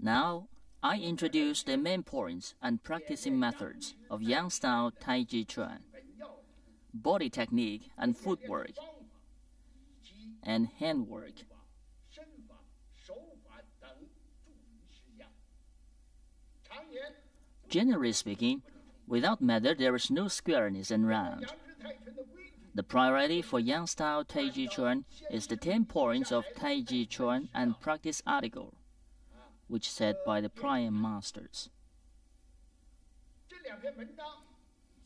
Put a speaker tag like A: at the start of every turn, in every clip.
A: Now, I introduce the main points and practicing methods of Yang style Tai Chi Chuan, body technique and footwork, and handwork. Generally speaking, without method there is no squareness and round. The priority for Yang style Tai Chi Chuan is the 10 points of Tai Chi Chuan and practice article which said by the prior masters.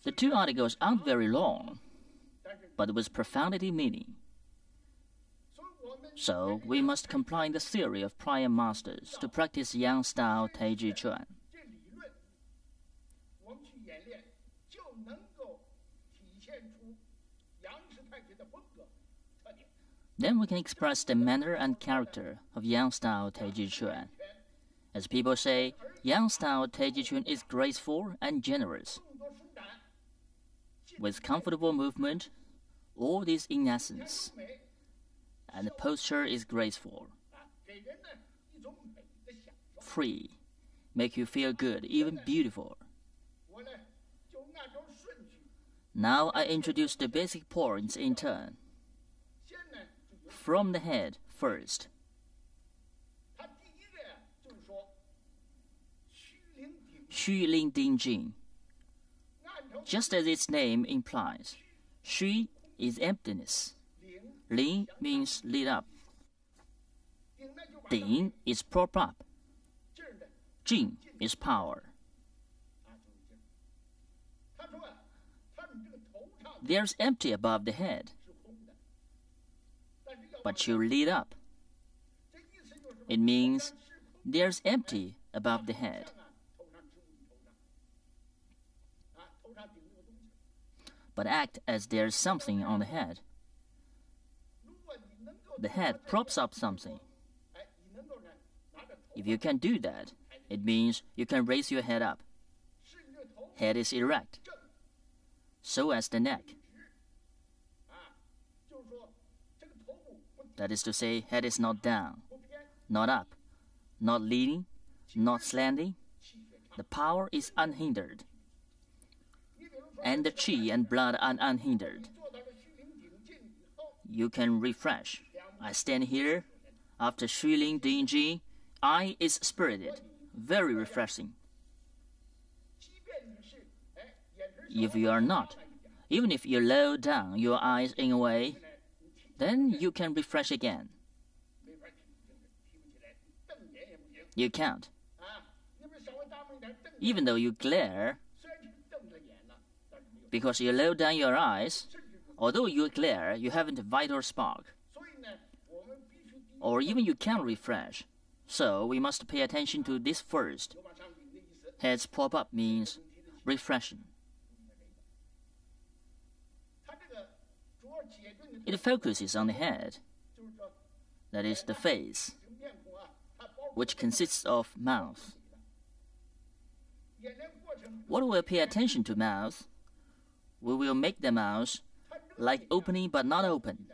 A: The two articles aren't very long, but with profoundly meaning. So we must comply the theory of prior masters to practice Yang style Taiji Chuan. Then we can express the manner and character of Yang style Taiji Chuan. As people say, Yang style Taijichun is graceful and generous. With comfortable movement, all this in essence, and the posture is graceful. Free, make you feel good, even beautiful. Now I introduce the basic points in turn. From the head first. Xu Lingding Jing. Just as its name implies, Xu is emptiness. Ling means lit up. Ding is prop up. Jing is power. There's empty above the head, but you lit up. It means there's empty above the head. but act as there's something on the head. The head props up something. If you can do that, it means you can raise your head up. Head is erect, so as the neck. That is to say, head is not down, not up, not leaning, not slanting. The power is unhindered and the chi and blood are unhindered. You can refresh. I stand here. After Xuling Ding, I is spirited. Very refreshing. If you are not, even if you lower down your eyes in a way, then you can refresh again. You can't. Even though you glare, because you lower down your eyes, although you glare, you haven't vital spark. Or even you can refresh. So we must pay attention to this first. Heads pop up means refreshing. It focuses on the head, that is the face, which consists of mouth. What we pay attention to mouth we will make the mouth like opening but not open,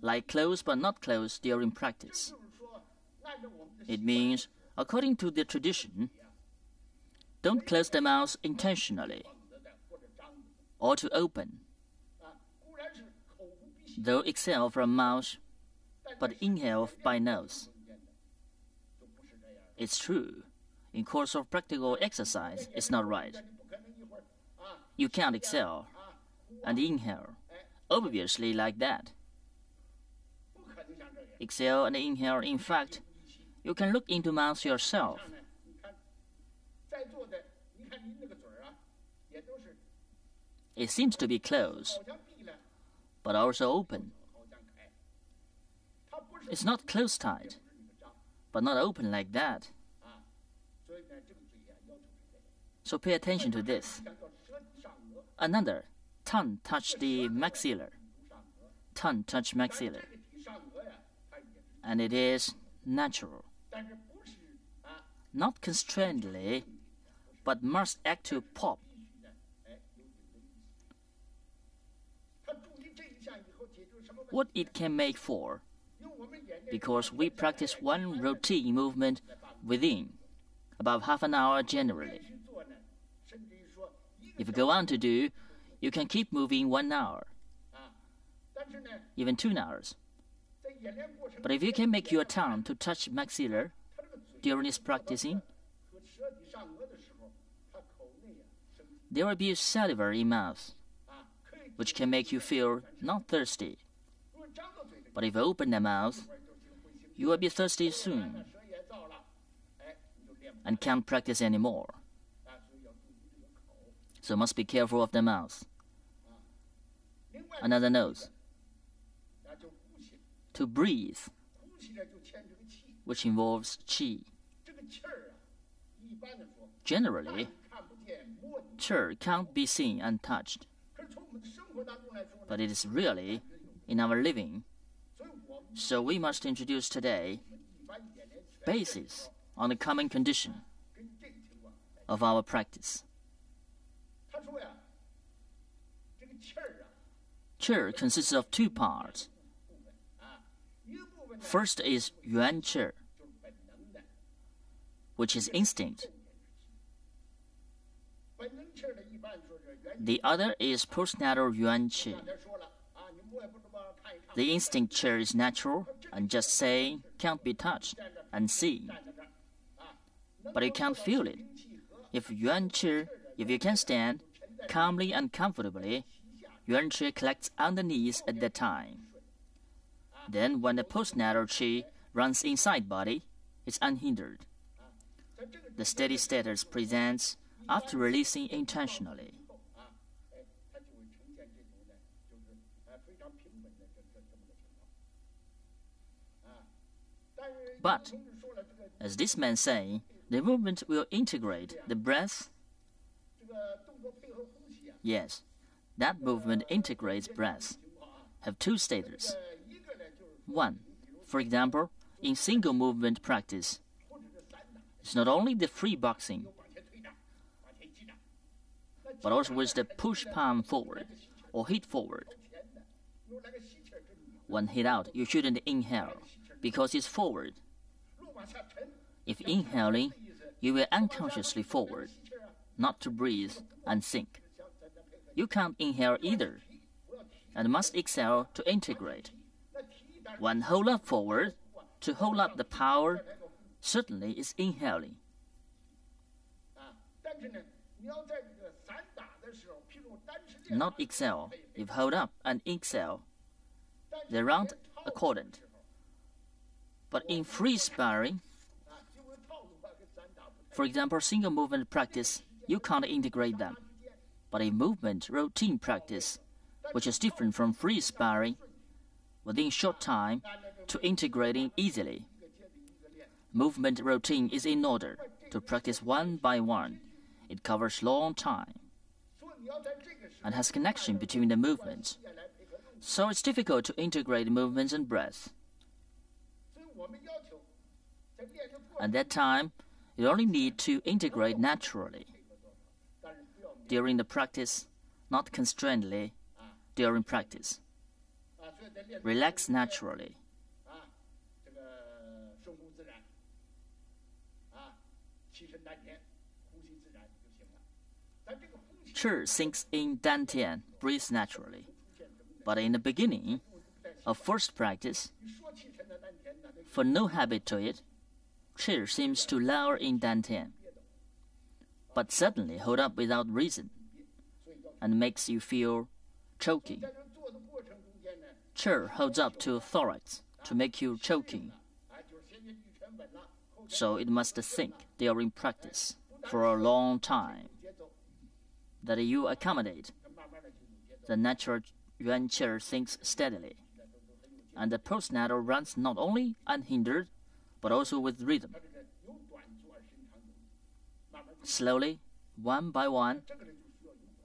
A: like closed but not closed during practice. It means, according to the tradition, don't close the mouth intentionally or to open, though exhale from mouth but inhale by nose. It's true in course of practical exercise is not right. You can't exhale and inhale, obviously like that. Exhale and inhale, in fact, you can look into mouths yourself. It seems to be closed, but also open. It's not closed tight, but not open like that. So pay attention to this. Another, tongue touch the maxilla. Tongue touch maxilla. And it is natural. Not constrainedly, but must act to pop. What it can make for, because we practice one routine movement within about half an hour generally. If you go on to do, you can keep moving one hour, even two hours. But if you can make your tongue to touch maxilla during this practicing, there will be saliva in mouth, which can make you feel not thirsty. But if you open the mouth, you will be thirsty soon and can't practice anymore so must be careful of the mouth. Another nose. To breathe, which involves qi. Generally, Qi can't be seen and touched, but it is really in our living. So we must introduce today basis on the common condition of our practice. Qi consists of two parts. First is Yuan Qi, which is instinct. The other is postnatal Yuan Qi. The instinct Qi is natural and just say can't be touched and
B: see,
A: But you can't feel it. If Yuan Qi, if you can stand calmly and comfortably, yuan Chi collects on the knees at that time. Then, when the postnatal Qi runs inside body, it's unhindered. The steady status presents after releasing intentionally. But, as this man saying, the movement will integrate the breath. Yes, that movement integrates
B: breaths.
A: have two
B: stages.
A: One, for example, in single movement practice, it's not only the free boxing, but also with the push palm forward or hit forward. When hit out, you shouldn't inhale because it's forward. If inhaling, you will unconsciously forward, not to breathe and sink. You can't inhale either, and must exhale to integrate. One hold up forward to hold up the power certainly is inhaling. Not exhale if hold up and exhale. they aren't accordant. But in free sparring, for example, single movement practice, you can't integrate them but a movement routine practice, which is different from free sparring, within short time to integrating easily. Movement routine is in order to practice one by one. It covers long time and has connection between the movements. So it's difficult to integrate movements and breath. At that time, you only need to integrate naturally during the practice, not constrainedly during practice. Relax naturally. Qi sinks in Dantian, breathes naturally. But in the beginning, of first practice, for no habit to it, Qi seems to lower in Dantian but suddenly hold up without reason and makes you feel choking. Qi holds up to thorax to make you choking. So it must think they are in practice for a long time. That you accommodate. The natural yuan Qi thinks steadily, and the postnatal runs not only unhindered, but also with rhythm slowly, one by one,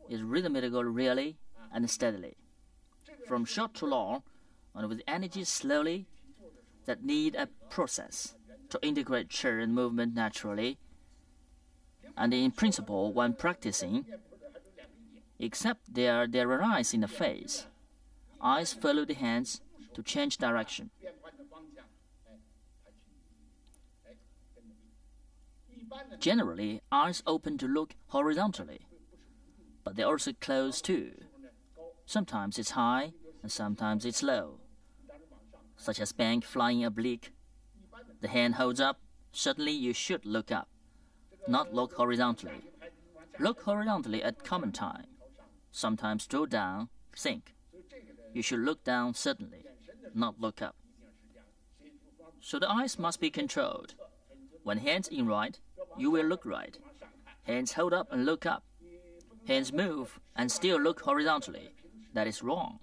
A: is rhythmical, really, and steadily, from short to long, and with energy slowly that need a process to integrate Qi and movement naturally. And in principle, when practicing, except there there arise in the face, eyes follow the hands to change direction. Generally, eyes open to look horizontally, but they also close too. Sometimes it's high and sometimes it's low, such as bank flying oblique. The hand holds up, suddenly you should look up, not look horizontally. Look horizontally at common time. Sometimes draw down, think. You should look down suddenly, not look up. So the eyes must be controlled. When hands in right, you will look right. Hands hold up and look up. Hands move and still look horizontally. That is wrong.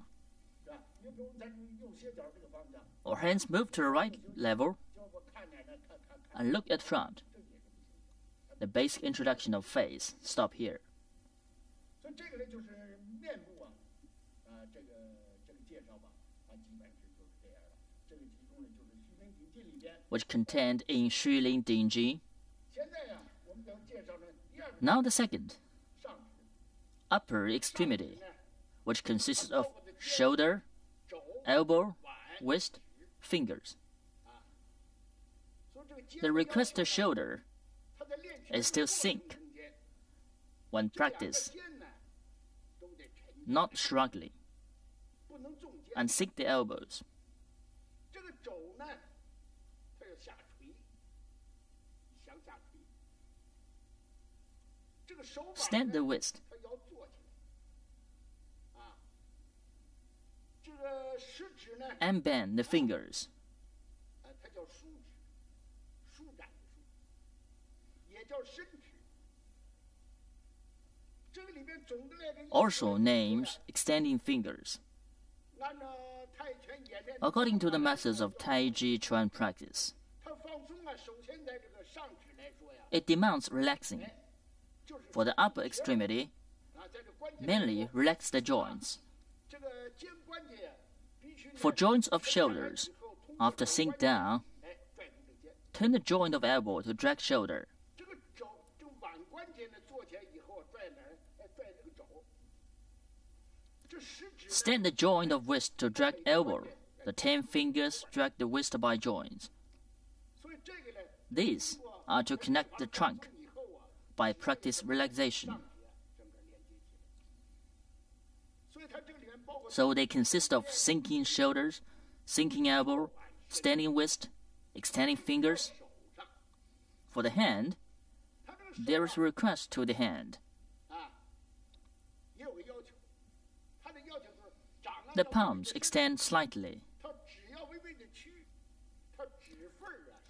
A: Or hands move to the right level and look at front. The basic introduction of face stop here. Which contained in Xuling Dingji now the second, upper extremity, which consists of shoulder, elbow, wrist, fingers. The requested shoulder is still sink when
B: practice,
A: not
B: struggling,
A: and sink the elbows. stand the
B: West.
A: And bend the fingers. Also names extending fingers. According to the methods of Tai Chi Chuan practice, it demands relaxing. For the upper extremity, mainly relax the joints. For joints of shoulders, after sink down, turn the joint of elbow to drag shoulder. Stand the joint of wrist to drag elbow. The ten fingers drag the wrist by joints. These are to connect the trunk by practice relaxation. So they consist of sinking shoulders, sinking elbow, standing wrist, extending fingers. For the hand, there is a request to the hand. The palms extend slightly.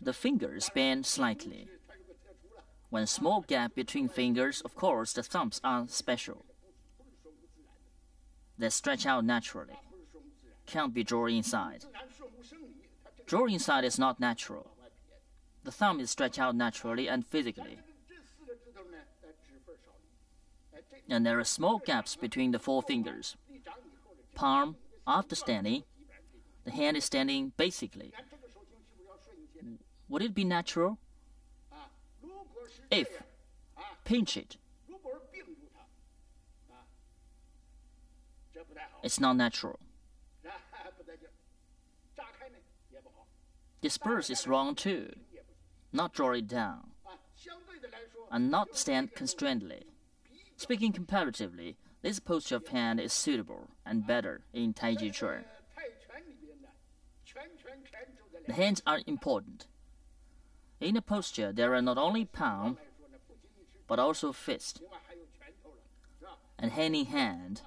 A: The fingers bend slightly. When small gap between fingers, of course, the thumbs are special. They stretch out naturally. Can't be drawn inside. Draw inside is not natural. The thumb is stretched out naturally and physically. And there are small gaps between the four fingers. Palm after standing, the hand is standing basically. Would it be natural? If it it's not natural. Disperse is wrong too. Not draw it down. And not stand constrainedly. Speaking comparatively, this posture of hand is suitable and better in Tai Chi Chuan. The hands are important. In the posture, there are not only palm, but also fist, and hand in hand.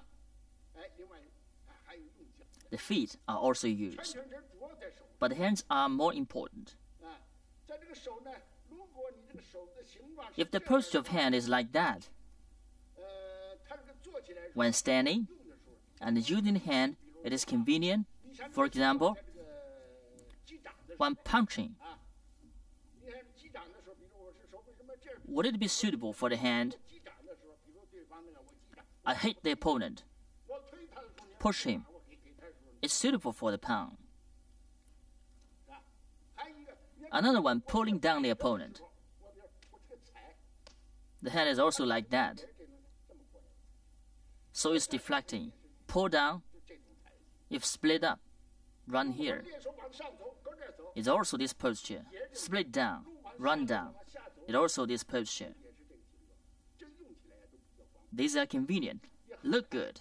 A: The feet are also used, but the hands are more important. If the posture of hand is like that, when standing and using hand, it is convenient. For example, when punching, would it be suitable for the hand? I hit the opponent. Push him. It's suitable for the
B: pound.
A: Another one pulling down the opponent. The hand is also like that. So it's deflecting. Pull down. If split up, run here. It's also this posture. Split down, run down. It also this posture. These are convenient, look good,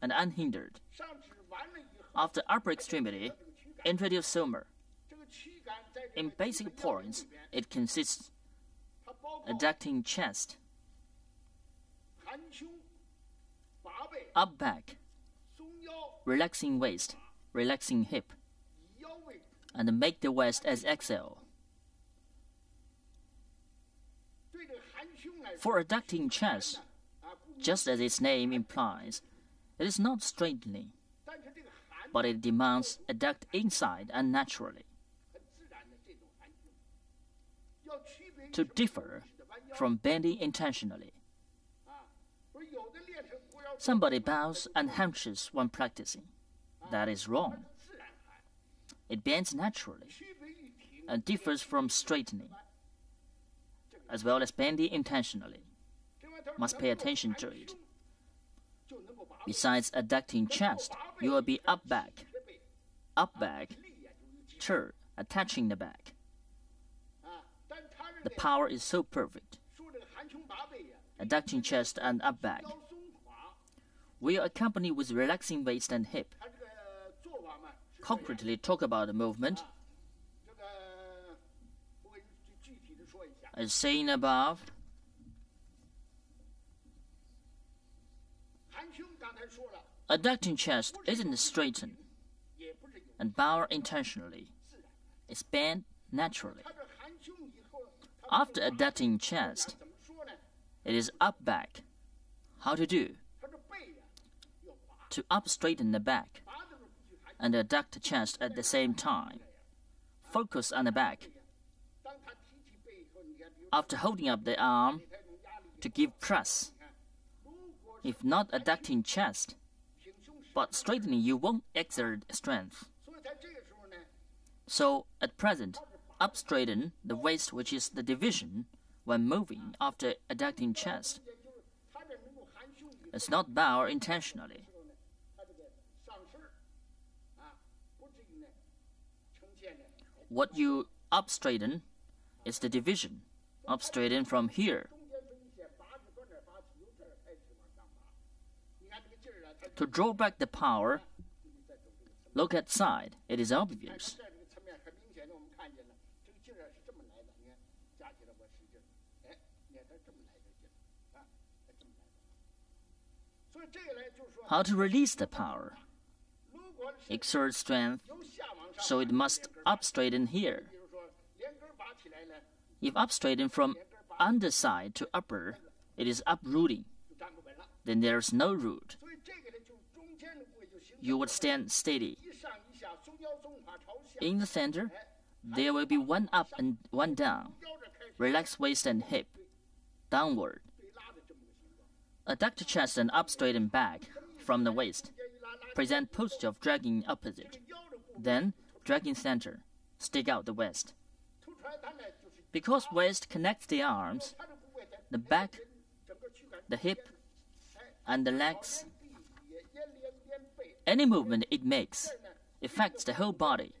A: and unhindered. After upper extremity, introduce
B: soma.
A: In basic points, it consists adducting chest, up back, relaxing waist, relaxing hip, and make the waist as exhale. For adducting chest, just as its name implies, it is not straightening, but it demands adduct inside and naturally. To differ from bending intentionally. Somebody bows and hunches when practicing. That is wrong. It bends naturally and differs from straightening as well as bendy intentionally, must pay attention to it. Besides adducting chest, you will be up back, up back, turn, attaching the back. The power is so perfect. Adducting chest and up back will accompany with relaxing waist and hip. Concretely talk about the movement, as seen above. Adducting chest isn't straightened and bowed intentionally. It's bent naturally. After adducting chest, it is up back. How to do? To up straighten the back and adduct chest at the same time. Focus on the back after holding up the arm to give press. If not adducting chest, but straightening, you won't exert strength. So at present, up straighten the waist, which is the division when moving after adducting chest. It's not bow intentionally. What you up straighten is the division up straight in from here. To draw back the power, look at side. It is obvious. How to release the power? Exert strength, so it must up
B: straight in here.
A: If upstraightened from underside to upper, it is uprooting. Then there is no root. You would stand steady. In the center, there will be one up and one down. Relax waist and hip. Downward. Adduct chest and up straighten back from the waist. Present posture of dragging opposite. Then, dragging center. Stick out the waist. Because waist connects the arms, the back, the hip, and the legs, any movement it makes affects the whole body.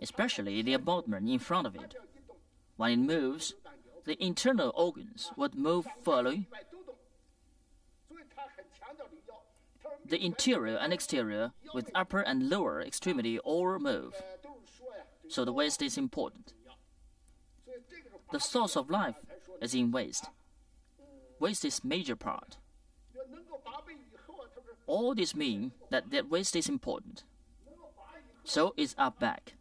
A: especially the abdomen in front of it. When it moves, the internal organs would move fully the interior and exterior with upper and lower extremity all move. So the waist is important. The source of life is in waist. Waist is major part. All this mean that that waist is important. So it's up back.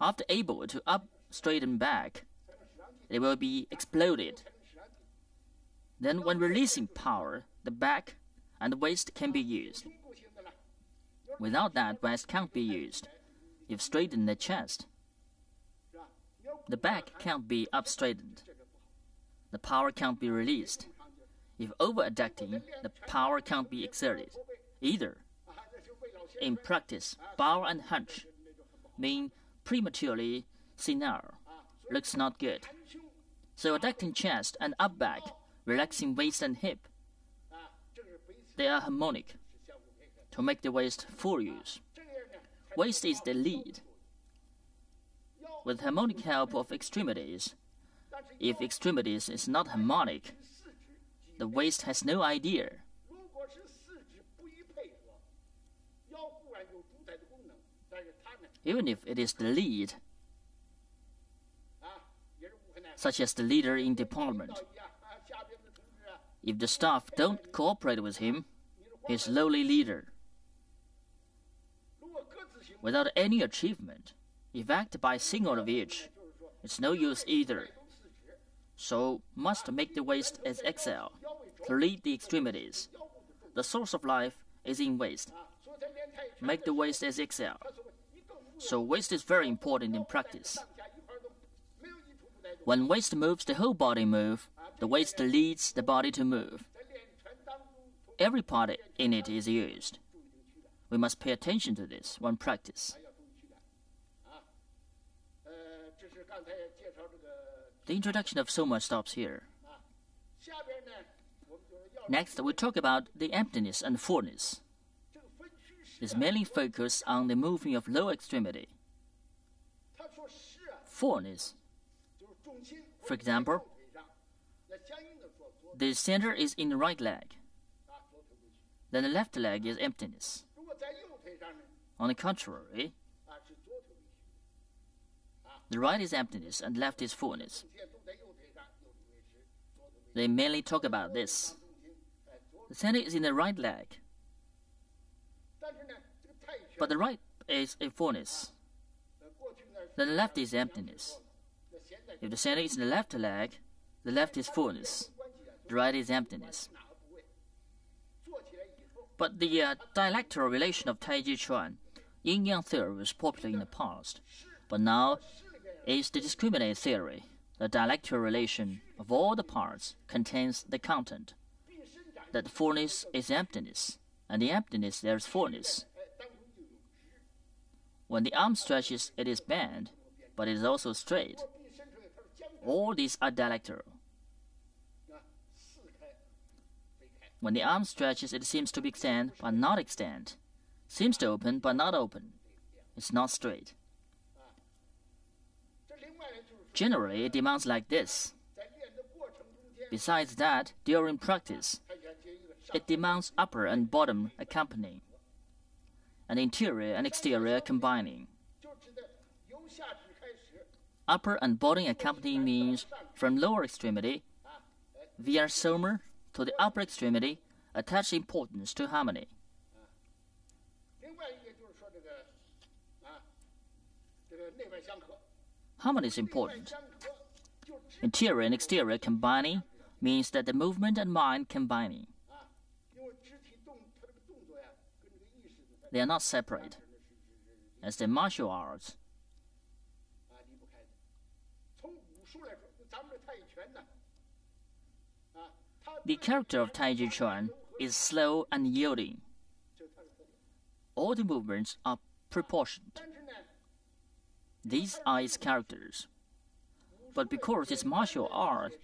A: After able to up straighten back, it will be exploded. Then when releasing power, the back and waist can be used. Without that, waist can't be used. If straightened the chest, the back can't be up straightened. The power can't be released. If overadducting, the power can't be exerted either. In practice, bow and hunch mean prematurely senile, looks not good. So adducting chest and up back, relaxing waist and hip, they are harmonic to make the waist full use. Waist is the lead. With harmonic help of extremities, if extremities is not harmonic, the waist has no idea. Even if it is the lead, such as the leader in department, if the staff don't cooperate with him, his lowly leader. Without any achievement, if act by single of each, it's no use either. So must make the waist as
B: exile, to
A: lead the extremities. The source of life is in waist. Make the waist as
B: exile.
A: So waist is very important in practice. When waist moves, the whole body move. The waist leads the body to move. Every part in it is used. We must pay attention to this when practice. The introduction of Soma stops here. Next, we talk about the emptiness and fullness. This mainly focuses on the moving of lower extremity. Fullness. For example, the center is in the right leg. Then the left leg is emptiness. On the contrary, the right is emptiness and left is fullness. They mainly talk about this. The center is in the right leg. But the right is a fullness. Then the left is emptiness. If the center is in the left leg, the left is fullness dread is emptiness. But the uh, dialectal relation of Taiji Chuan, yin yang theory was popular in the past, but now is the discriminate theory. The dialectal relation of all the parts contains the content. That fullness is emptiness, and in emptiness there is fullness. When the arm stretches, it is bent, but it is also straight. All these are
B: dialectal.
A: When the arm stretches, it seems to extend but not extend. Seems to open but not open. It's not straight. Generally, it demands like this. Besides that, during practice, it demands upper and bottom accompanying, and interior and exterior combining. Upper and bottom accompanying means from lower extremity, via soma to the upper extremity attach importance to harmony. Harmony is important. Interior and exterior combining means that the movement and mind combining. They are not separate, as the martial arts. The character of Taiji Chuan is slow and yielding. All the movements are proportioned. These are its characters. But because it's martial art,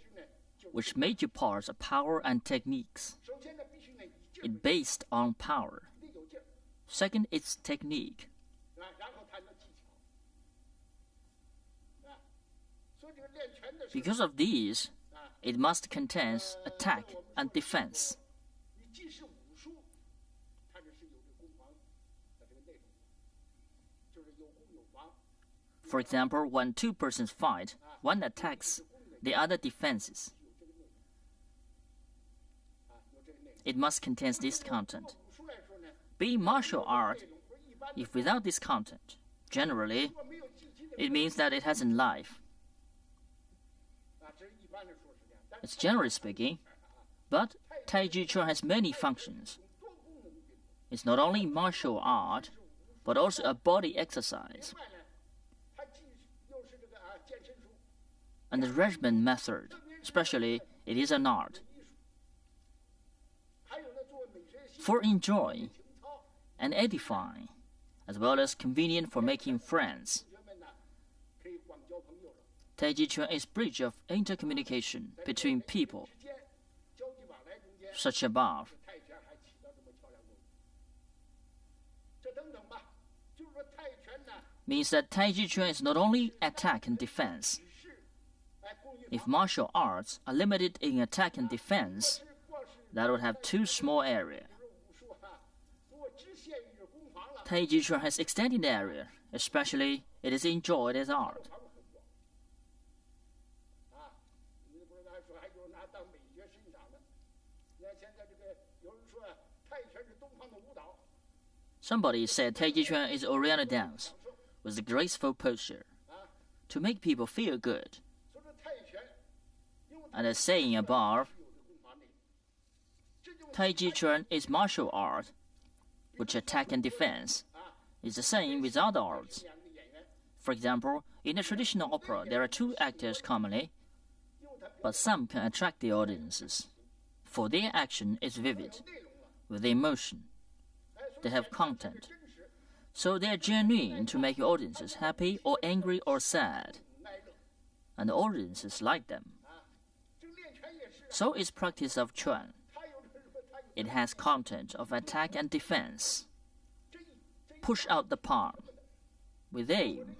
A: which major parts are power and techniques, it's based on power. Second, it's technique. Because of these, it must contain attack and defense. For example, when two persons fight, one attacks, the other defenses. It must contain this content. Being martial art, if without this content, generally, it means that it hasn't life. It's generally speaking, but Taijiquan has many functions. It's not only martial art, but also a body exercise. And the method, especially, it is an art. For
B: enjoy
A: and edifying, as well as convenient for making friends. Taijiquan is bridge of intercommunication between people, such above. Means that Taijiquan is not only attack and defense. If martial arts are limited in attack and defense, that would have too small area. Taijiquan has extended area, especially it is enjoyed as art. Somebody said Taiji Chuan is oriental dance, with a graceful posture, to make people feel good. And as saying above, Taiji Chuan is martial art, which attack and defense is the same with other arts. For example, in a traditional opera, there are two actors commonly, but some can attract the audiences, for their action is vivid, with emotion. They have content. So they are genuine to make your audiences happy or angry or sad. And the audiences like them. So is practice of
B: Quan.
A: It has content of attack and defense. Push out the palm with aim.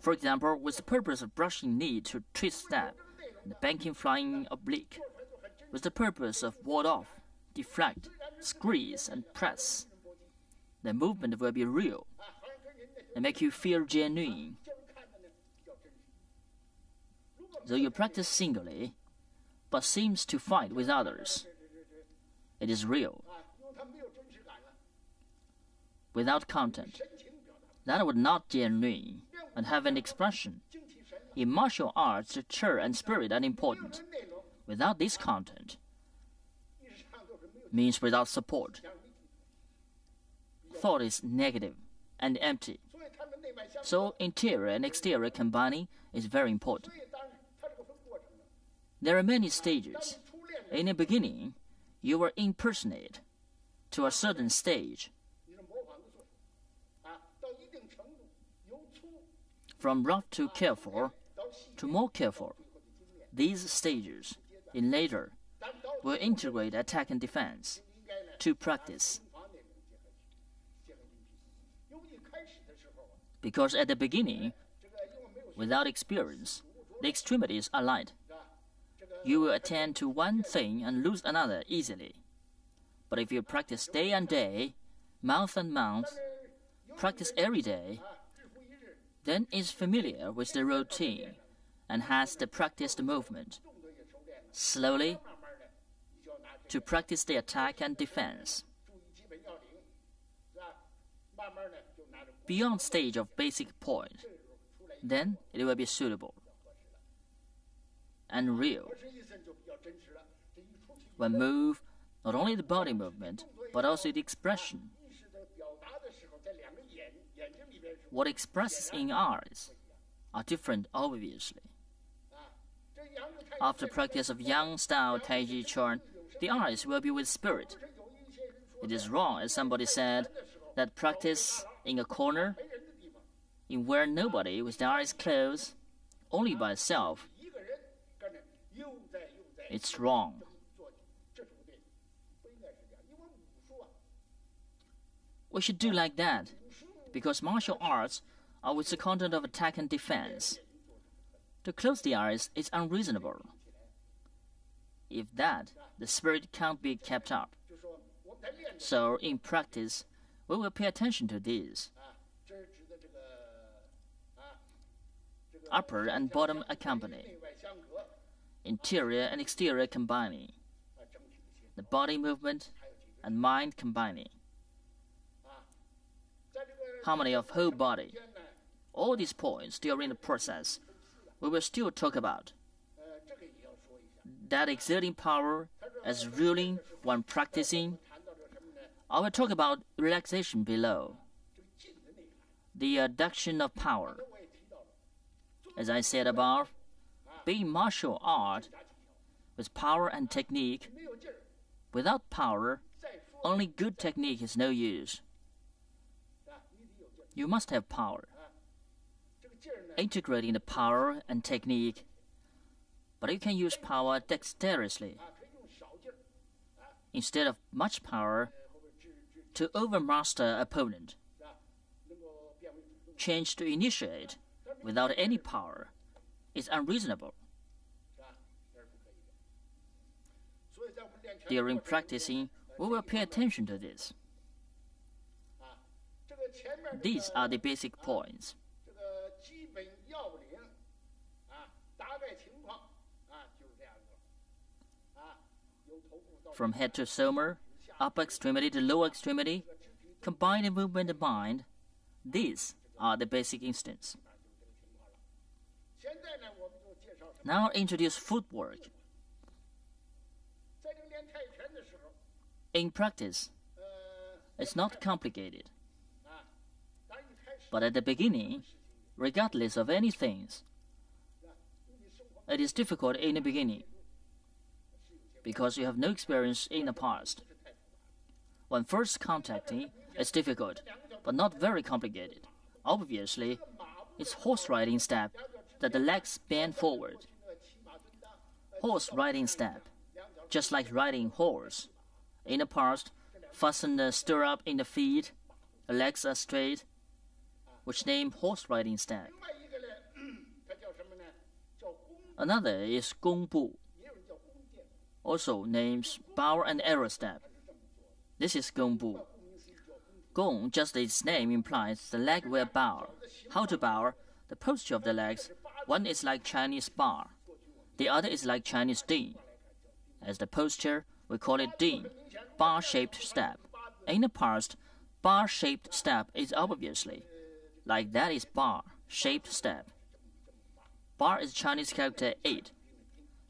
A: For example, with the purpose of brushing knee to twist step, and banking flying oblique with the purpose of ward off, deflect, squeeze, and press. The movement will be real and make you feel genuine. Though you practice singly, but seems to fight with others, it is real. Without content, that would not genuine and have an expression. In martial arts, the Qi and spirit are important. Without this content, means without support, thought is negative and empty. So, interior and exterior combining is very important. There are many stages. In the beginning, you were impersonate to a certain stage. From rough to careful to more careful, these stages in later, we'll integrate attack and defense to practice. Because at the beginning, without experience, the extremities are light. You will attend to one thing and lose another easily. But if you practice day and day, month and month, practice every day, then is familiar with the routine and has the practiced movement slowly to practice the attack and defense. Beyond stage of basic point, then it will be suitable and real. When move, not only the body movement, but also the expression. What expresses in eyes are different, obviously. After practice of Yang style Tai Chi Chuan, the eyes will be with spirit. It is wrong, as somebody said, that practice in a corner, in where nobody with the eyes closed, only by itself, it's wrong. We should do like that, because martial arts are with the content of attack and defense. To close the eyes is unreasonable. If that, the spirit can't be kept up. So, in practice, we will pay attention to these. Upper and bottom accompany, interior and exterior combining, the body movement and mind combining, harmony of whole body. All these points during the process we will still talk about that exerting power as ruling when practicing. I will talk about relaxation below, the adduction of power. As I said above, being martial art with power and technique, without power, only good technique is no use. You must have power integrating the power and technique, but you can use power dexterously instead of much power to overmaster opponent. Change to initiate without any power is unreasonable. During practicing, we will pay attention to this. These are the basic points. from head to shoulder, upper extremity to lower extremity, combine the movement and mind. These are the basic instincts. Now introduce footwork. In practice, it's not complicated. But at the beginning, regardless of any things, it is difficult in the beginning because you have no experience in the past. When first contacting, it's difficult, but not very complicated. Obviously, it's horse riding step that the legs bend forward. Horse riding step, just like riding horse. In the past, fasten the stirrup in the feet, the legs are straight, which name horse riding step. Another is
B: gongbu,
A: also names power and Arrow step. This is
B: Gongbu.
A: Gong, just its name implies the leg will bow. How to bow? The posture of the legs. One is like Chinese bar, the other is like Chinese D. As the posture, we call it D, bar-shaped step. In the past, bar-shaped step is obviously like that is bar-shaped step. Bar is Chinese character 8.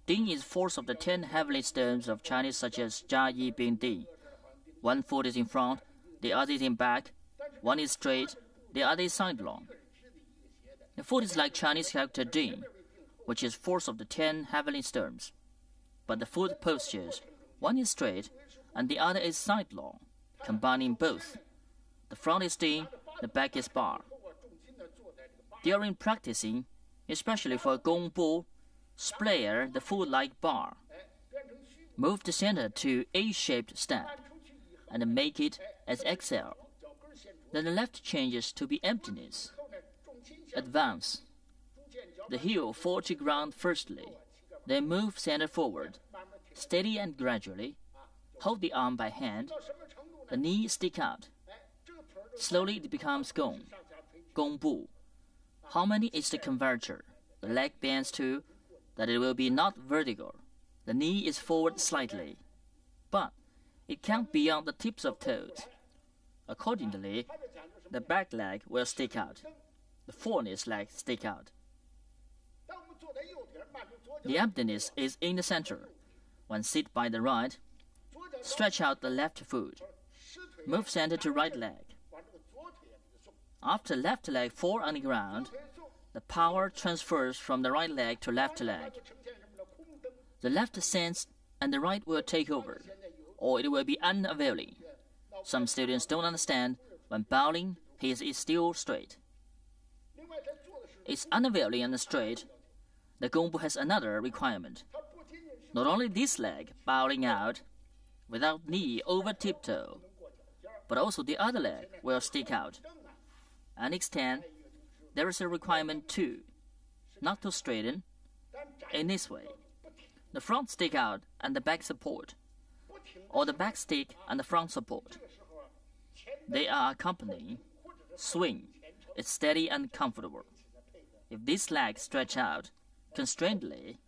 A: Ding is fourth of the ten heavenly stems of Chinese such as Jia Yi Bing Ding. One foot is in front, the other is in back, one is straight, the other is sidelong. The foot is like Chinese character Ding, which is fourth of the ten heavenly stems. But the foot postures, one is straight and the other is sidelong, combining both. The front is Ding, the back is bar. During practicing, especially for Gongbu, splayer the foot-like bar. Move the center to A-shaped step and make it as
B: exhale.
A: Then the left changes to be emptiness. Advance. The heel fall to ground firstly, then move center forward, steady and gradually. Hold the arm by hand, the knee stick out. Slowly it becomes gong, gong bu. How many is the converter. The leg bends to that it will be not vertical. The knee is forward slightly, but it can't be on the tips of toes. Accordingly, the back leg will stick out. The foremost leg stick out. The abdominis is in the center. When sit by the right, stretch out the left foot. Move center to right leg. After left leg fall on the ground, the power transfers from the right leg to left leg. The left sends and the right will take over, or it will be unavailing. Some students don't understand when bowing, his is still straight. It's unavailing and straight. The gongbu has another requirement. Not only this leg bowing out without knee over tiptoe, but also the other leg will stick out and extend there is a requirement too, not to straighten in this way. The front stick out and the back support, or the back stick and the front support. They are accompanying swing. It's steady and comfortable. If these legs stretch out constrainedly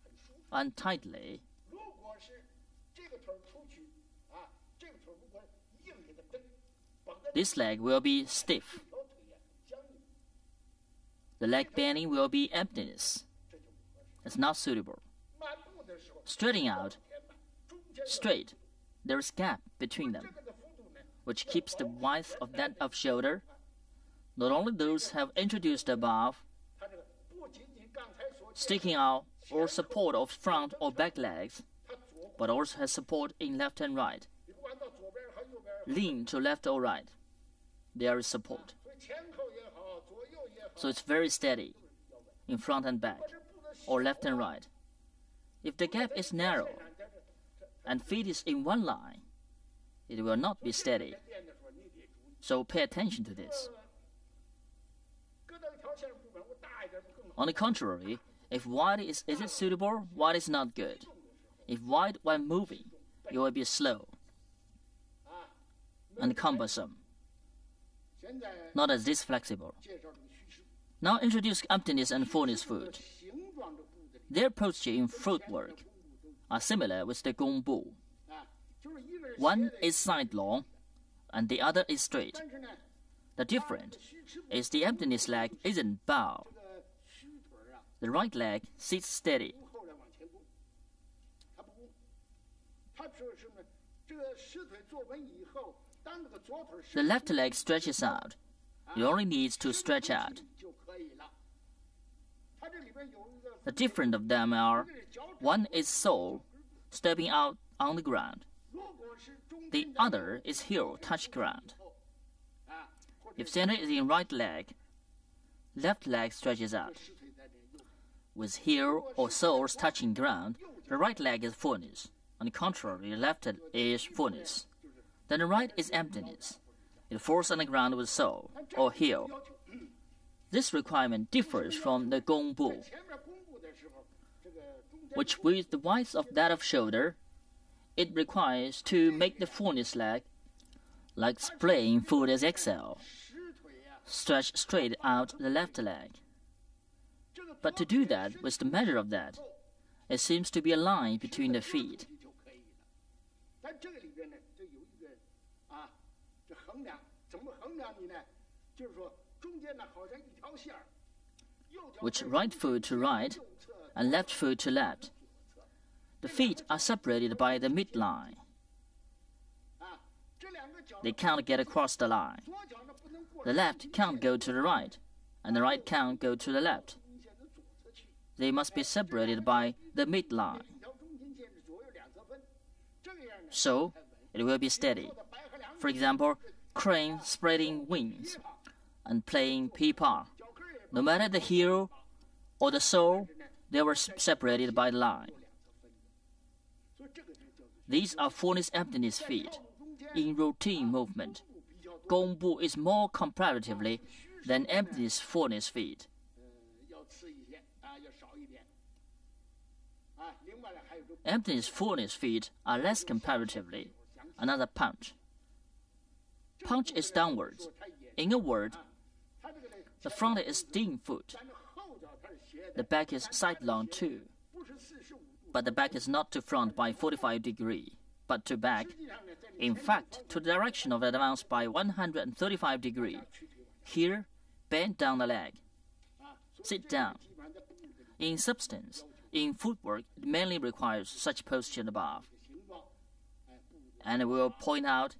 A: and tightly, this leg will be stiff. The leg bending will be emptiness. It's not suitable. Straighting out, straight, there is gap between them, which keeps the width of that of shoulder. Not only those have introduced above, sticking out or support of front or back legs, but also has support in left and right. Lean to left or right. There is support. So it's very steady in front and back or left and right. If the gap is narrow and feet is in one line, it will not be steady. So pay attention to this. On the contrary, if wide is, is it suitable, wide is not good. If wide while moving, you will be slow and cumbersome, not as this flexible. Now introduce emptiness and fullness food. Their posture in fruit work are similar with the gongbu. One is side long, and the other is straight. The difference is the emptiness leg isn't bowed. The right leg sits steady. The left leg stretches out. It only needs to stretch out. The different of them are one is sole stepping out on the ground. The other is heel, touch ground. If center is in right leg, left leg stretches out. With heel or soles touching ground, the right leg is fullness. On the contrary, the left is fullness. Then the right is emptiness. It falls on the ground with sole or heel. This requirement differs from the Gongbu, which with the width of that of shoulder, it requires to make the fullness leg, like spraying food as
B: exhale,
A: stretch straight out the left leg. But to do that with the measure of that, it seems to be a line between the feet which right foot to right and left foot to left. The feet are separated by the midline. They can't get across the line. The left can't go to the right, and the right can't go to the left. They must be separated by the midline. So, it will be steady. For example, crane spreading wings and playing
B: pipa,
A: No matter the hero or the soul, they were separated by line. These are fullness emptiness feet in routine movement. Gongbu is more comparatively than emptiness fullness feet. Emptiness fullness feet are less comparatively. Another punch. Punch is downwards. In a word, the front is steam foot. The back is
B: side long too.
A: But the back is not to front by 45 degree, but to back. In fact, to the direction of advance by 135 degree. Here, bend down the leg. Sit down. In substance, in footwork, it mainly requires such posture above. And we'll point out,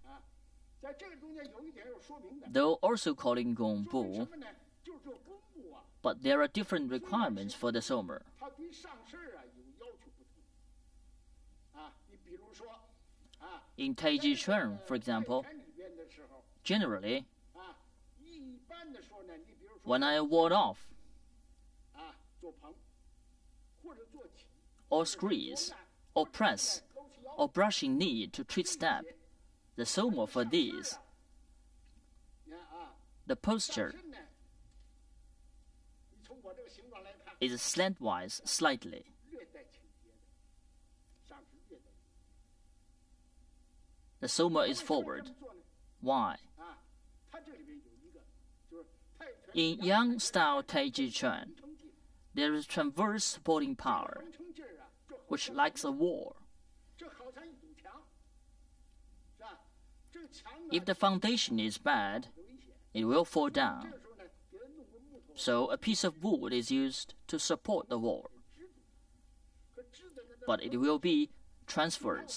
A: though also calling Gongbu, but there are different requirements for the
B: soma.
A: In Taiji Chuan, for example, generally, when I ward off or squeeze or press or brushing knee to twist step, the soma for these, the posture is slantwise slightly. The soma is forward. Why? In Yang style Taiji Chuan, there is transverse supporting power, which likes a wall. If the foundation is bad, it will fall down so a piece of wood is used to support the wall. But it will be
B: transferred.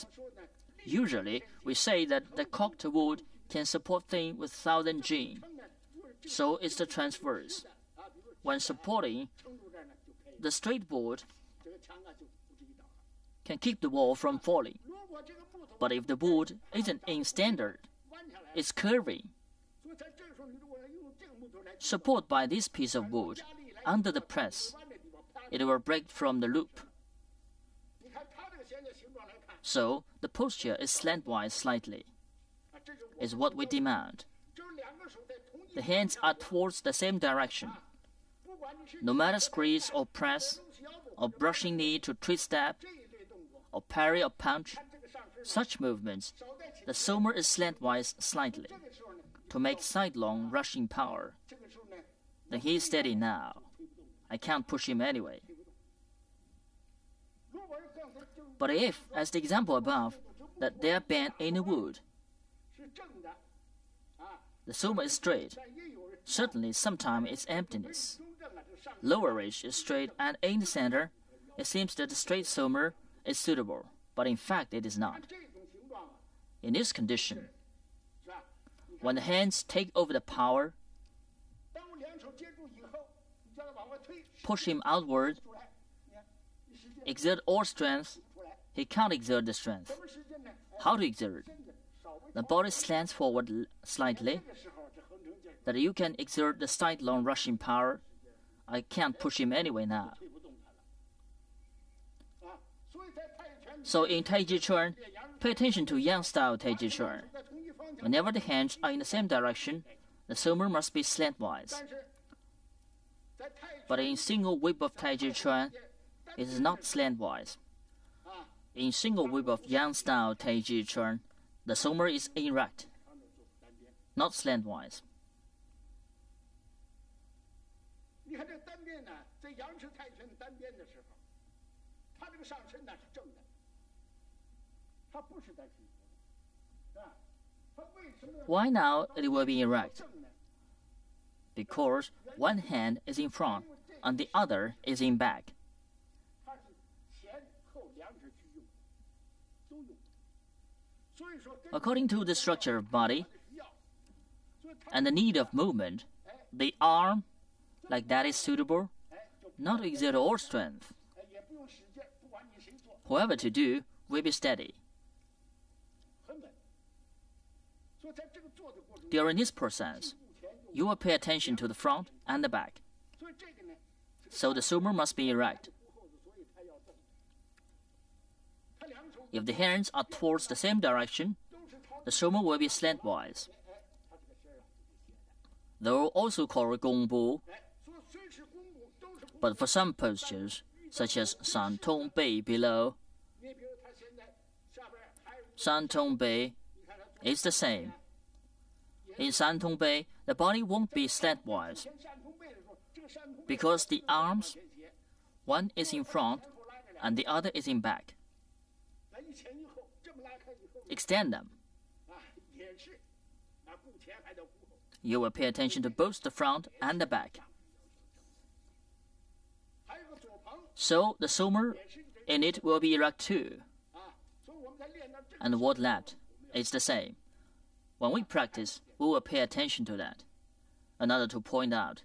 A: Usually, we say that the cocked wood can support things with thousand jin. so it's the transverse. When supporting, the straight board can keep the wall from falling. But if the board isn't in standard, it's
B: curvy,
A: support by this piece of wood under the press. It will break from the loop. So the posture is slantwise slightly. Is what we demand. The hands are towards the same direction. No matter squeeze or press, or brushing knee to twist step, or parry or punch, such movements, the soma is slantwise slightly to make sidelong rushing power. Like he's steady now. I can't push him anyway. But if, as the example above, that they are bent in the wood, the soma is straight, certainly sometimes it's emptiness. Lower ridge is straight and in the center, it seems that the straight soma is suitable, but in fact it is not. In this condition, when the hands take over the power, push him outward, exert all strength, he can't exert the strength. How to exert? The body slants forward slightly, that you can exert the sidelong rushing power. I can't push him anyway now. So in Tai
B: Chi Chuan,
A: pay attention to Yang style
B: Tai Chi Chuan.
A: Whenever the hands are in the same direction, the soma must be slantwise. But in single whip of Taiji Chuan, it is not slantwise. In single whip of Yang style Taiji Chuan, the soma is erect, not slantwise. Why now it will be erect? Because one hand is in front and the other is in back. According to the structure of body and the need of movement, the arm, like that, is suitable, not exert all strength. Whoever to do will be steady. During this process, you will pay attention to the front and the back. So the soma must be
B: right.
A: If the hands are towards the same direction, the soma will be slantwise.
B: They
A: will also called gongbu. but for some postures, such as san tong bei below, san tong bei is the same. In san tong bei, the body won't be slantwise because the arms, one is in front and the other is in back. Extend them. You will pay attention to both the front and the back. So the
B: soma
A: in it will be erect too. And what left is the same. When we practice, we will pay attention to that. Another to point out.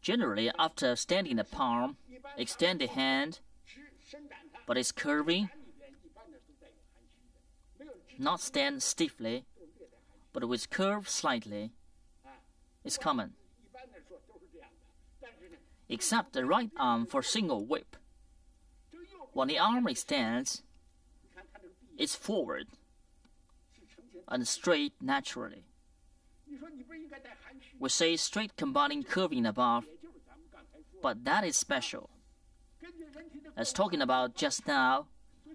A: Generally, after standing the palm, extend the hand, but it's curving, not stand stiffly, but with curve slightly, is common. Except the right arm for single whip. When the arm extends, it's forward and straight naturally. We say straight combining curving above, but that is special. As talking about just now,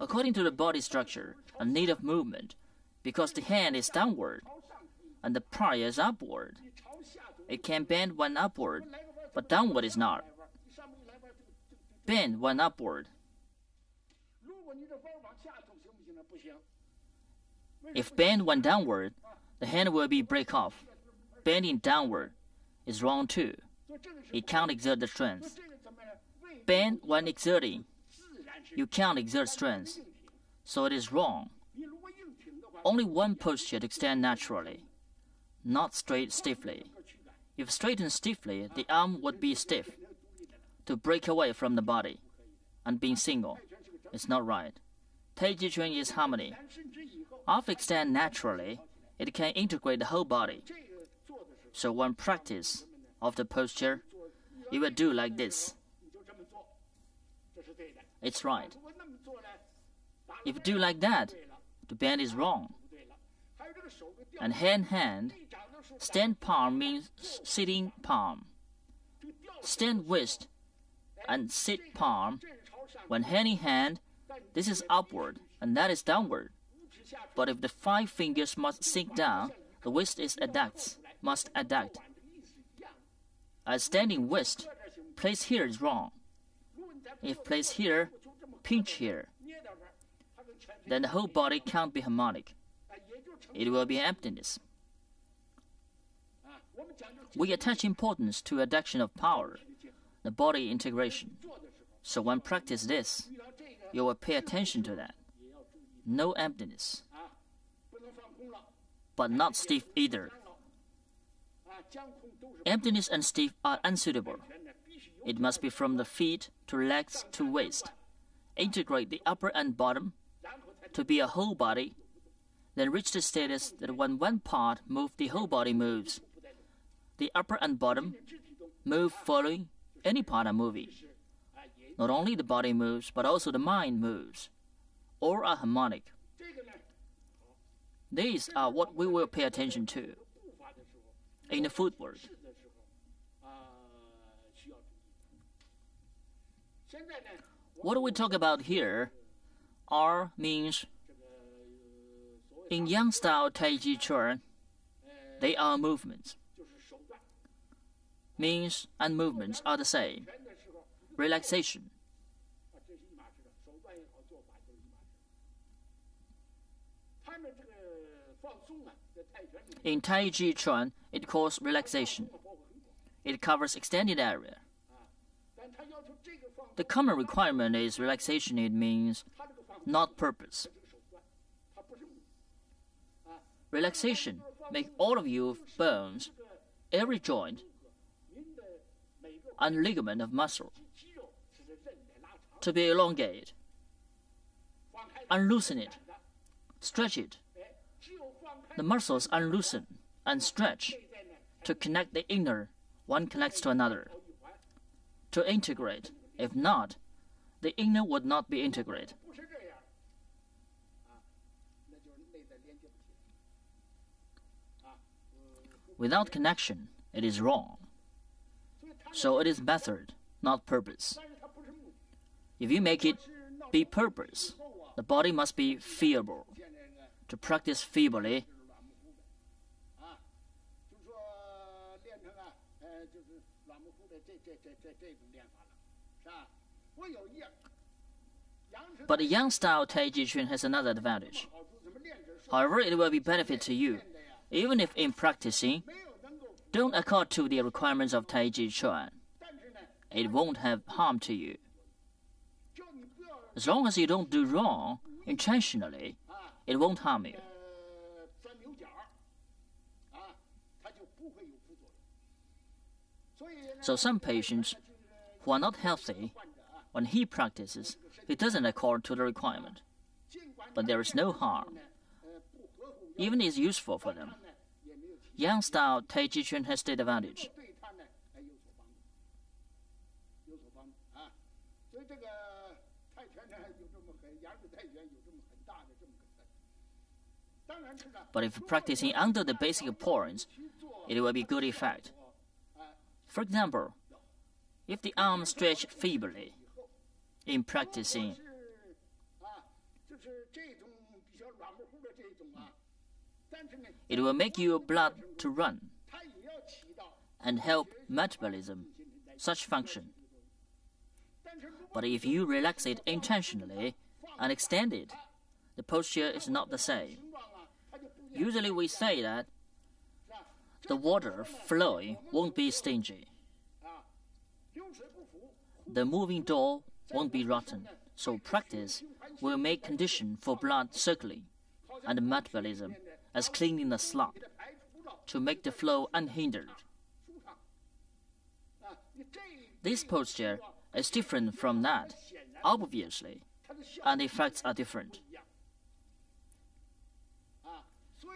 A: according to the body structure, a of movement, because the hand is downward and the prior is upward. It can bend when upward, but downward is not. Bend when upward. If bend when downward, the hand will be break off bending downward is wrong too. It can't exert the strength. Bend when exerting. You can't exert strength. So it is wrong. Only one posture to extend naturally, not straight stiffly. If straightened stiffly, the arm would be stiff to break away from the body and being single. It's not right. Tai Chi Chuan is harmony. After extend naturally, it can integrate the whole body. So one practice of the posture, you will do like this. It's right. If you do like that, the bend is wrong. And hand hand, stand palm means sitting palm. Stand wrist and sit palm. When hand in hand, this is upward and that is downward. But if the five fingers must sink down, the wrist is adducts must
B: adapt.
A: A standing wrist, place here is wrong. If place here, pinch here, then the whole body can't be harmonic. It will be emptiness. We attach importance to adduction of power, the body integration. So when practice this, you will pay attention to that. No emptiness, but not stiff either. Emptiness and stiff are unsuitable. It must be from the feet to legs to waist. Integrate the upper and bottom to be a whole body, then reach the status that when one part moves, the whole body moves. The upper and bottom move following any part are moving. Not only the body moves, but also the mind moves. All are harmonic. These are what we will pay attention to in the
B: food world.
A: What we talk about here, R means in Yang style Tai Chi Chuan, they are movements. Means and movements are the same. Relaxation. In Tai Chi Chuan, it causes relaxation. It covers extended area. The common requirement is relaxation, it means not purpose. Relaxation make all of your bones, every joint, and ligament of muscle to be elongated. Unloosen it. Stretch it. The muscles unloosen and stretch. To connect the inner, one connects to another. To integrate, if not, the inner would not be integrated. Without connection, it is wrong. So it is method, not purpose. If you make it be purpose, the body must be feeble. To practice feebly But the yang style Tai Chi Chuan has another advantage. However, it will be benefit to you, even if in practicing, don't accord to the requirements of
B: Tai Chi Chuan.
A: It won't have harm to you. As long as you don't do wrong intentionally, it won't harm you. So some patients who are not healthy when he practices, he doesn't accord to the requirement. But there is no harm. Even is useful for them. Yang style Tai Chi Chuan has the advantage. But if practicing under the basic points, it will be good effect. For example, if the arm stretched feebly, in practicing. It will make your blood to run and help metabolism, such function. But if you relax it intentionally and extend it, the posture is not the same. Usually we say that the water flowing won't be stingy. The moving door won't be rotten, so practice will make condition for blood circling and metabolism as cleaning the
B: slot
A: to make the flow unhindered. This posture is different from that, obviously, and effects are different.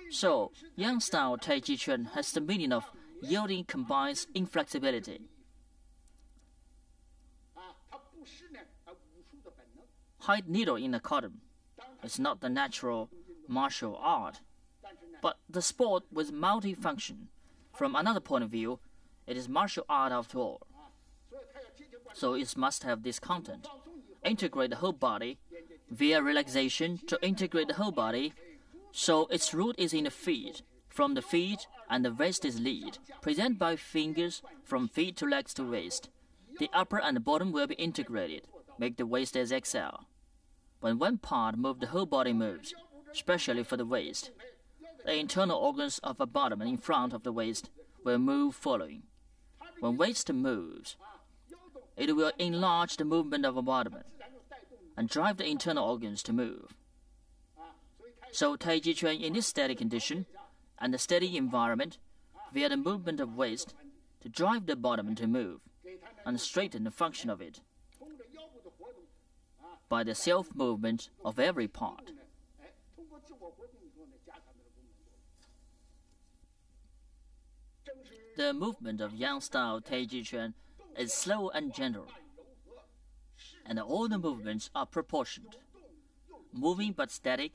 A: So, Yang style Tai Chi Chuan has the meaning of yielding combines inflexibility hide needle in the cotton. It's not the natural martial art, but the sport with multifunction. From another point of view, it is martial art after all. So it must have this content. Integrate the whole body via relaxation to integrate the whole body. So its root is in the feet. From the feet and the waist is lead. Present by fingers from feet to legs to waist. The upper and the bottom will be integrated. Make the waist as exhale. When one part moves, the whole body moves, especially for the waist. The internal organs of the abdomen in front of the waist will move following. When waist moves, it will enlarge the movement of the
B: abdomen
A: and drive the internal organs to move. So Tai Chi Chuan in this steady condition and the steady environment via the movement of waist to drive the abdomen to move and straighten the function of it by the self movement of every part. The movement of Yang style Taiji Quan is slow and gentle, and all the movements are proportioned. Moving but static,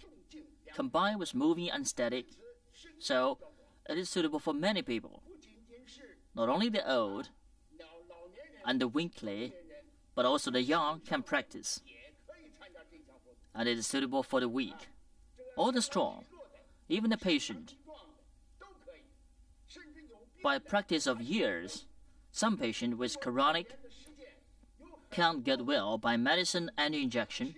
A: combined with moving and static, so it is suitable for many people, not only the old and the weakly, but also the young can practice and it is suitable for the weak or the strong, even the patient. By practice of years, some patients with chronic can't get well by medicine and injection.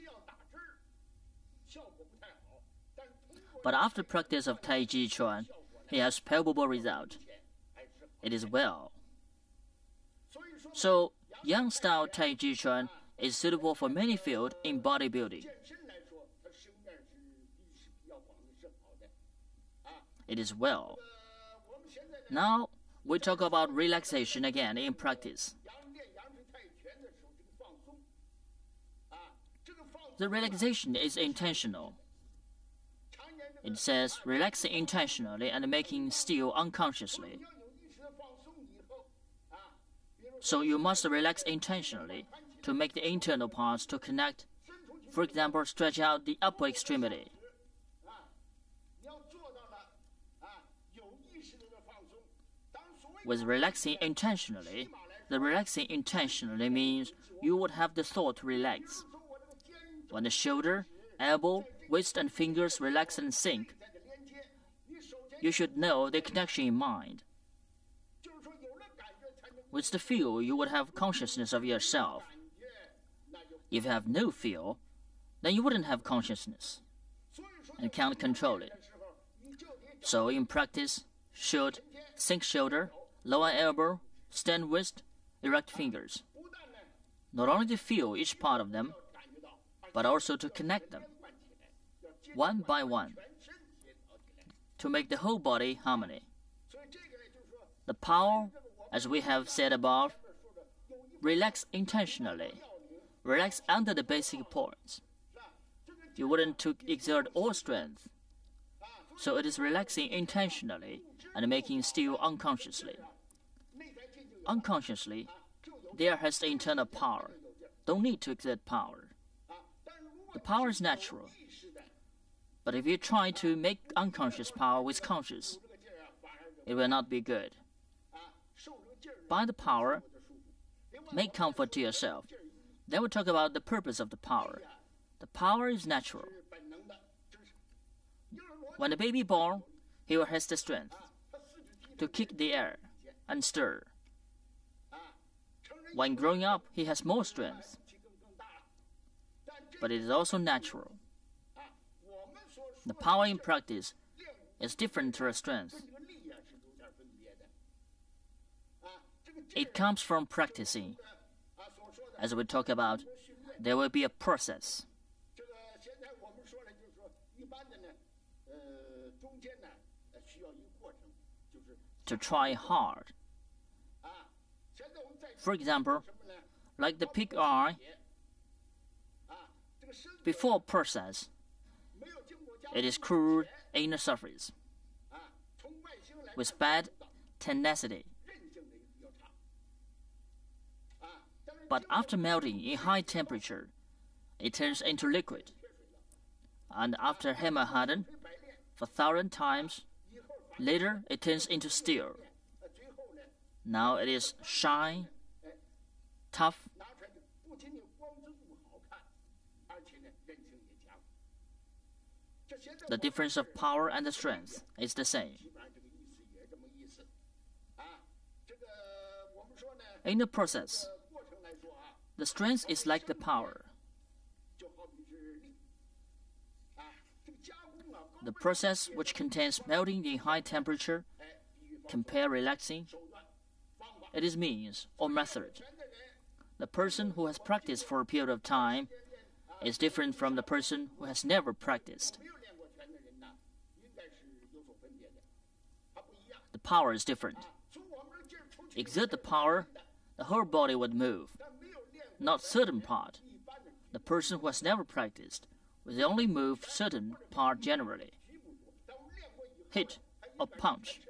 A: But after practice of Tai Chi Chuan, he has palpable result. It is well. So, Yang style Tai Chi Chuan is suitable for many fields in bodybuilding. It is well. Now, we talk about relaxation again in practice. The relaxation is intentional. It says relaxing intentionally and making still unconsciously. So you must relax intentionally to make the internal parts to connect. For example, stretch out the upper extremity. with relaxing intentionally. The relaxing intentionally means you would have the thought to relax. When the shoulder, elbow, wrist, and fingers relax and sink, you should know the connection in mind. With the feel, you would have consciousness of yourself. If you have no feel, then you wouldn't have consciousness and can't control it. So, in practice, should sink shoulder, lower elbow, stand wrist, erect fingers. Not only to feel each part of them, but also to connect them, one by one, to make the whole body harmony. The power, as we have said above, relax intentionally, relax under the basic points. You wouldn't to exert all strength, so it is relaxing intentionally and making steel unconsciously. Unconsciously, there has the internal power. Don't need to exert power. The power is natural. But if you try to make unconscious power with conscious, it will not be good. By the power, make comfort to yourself. Then we'll talk about the purpose of the power. The power is natural. When a baby born, he will has the strength to kick the air and stir. When growing up, he has more strength, but it is also natural. The power in practice is different to a strength. It comes from practicing. As we talk about, there will be a process. to try hard. For example, like the pig
B: iron,
A: before process, it is crude inner surface with bad tenacity. But after melting in high temperature, it turns into liquid. And after hammer harden, for thousand times, Later, it turns into steel. Now it is shine, tough, the difference of power and strength is the same. In the process, the strength is like the power. The process which contains melting in high temperature, compare relaxing, it is means or method. The person who has practiced for a period of time is different from the person who has never practiced. The power is different. Exert the power, the whole body would move, not certain part. The person who has never practiced will only move certain part generally. Hit or punch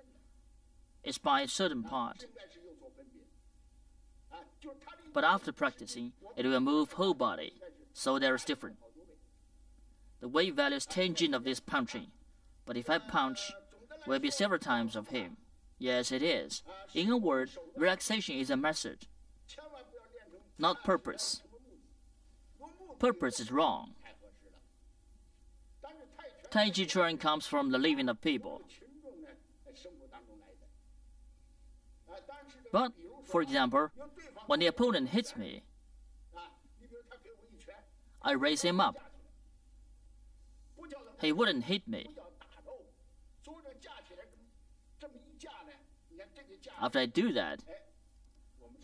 A: is by a certain part. But after practicing, it will move whole body, so there is different. The weight value is tangent of this punching, but if I punch, will be several times of him. Yes, it is. In a word, relaxation is a method, not purpose. Purpose is wrong. Tai Chi Chuan comes from the living of people. But, for example, when the opponent hits me, I raise him up. He wouldn't hit me. After I do that,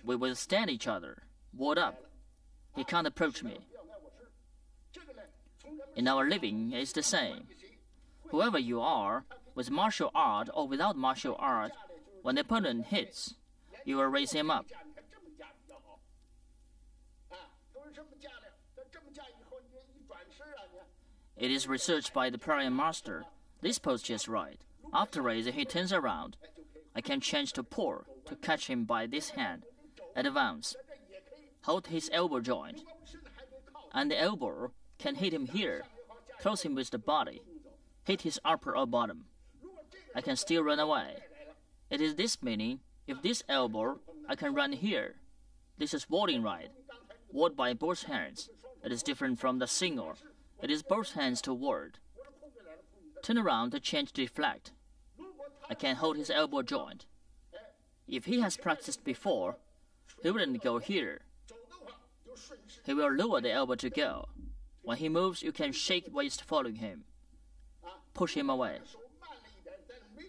A: we will stand each other, ward up. He can't approach me. In our living, it's the same. Whoever you are, with martial art or without martial art, when the opponent hits, you will raise him up. It is researched by the Prairie Master. This posture is right. After raising, he turns around. I can change to pour to catch him by this hand. Advance. Hold his elbow joint. And the elbow can hit him here. Close him with the body. Hit his upper or bottom. I can still run away. It is this meaning. If this elbow, I can run here. This is warding right. Ward by both hands. It is different from the single. It is both hands to ward. Turn around to change deflect. I can hold his elbow joint. If he has practiced before, he wouldn't go here. He will lower the elbow to go. When he moves, you can shake waist following him. Push him away.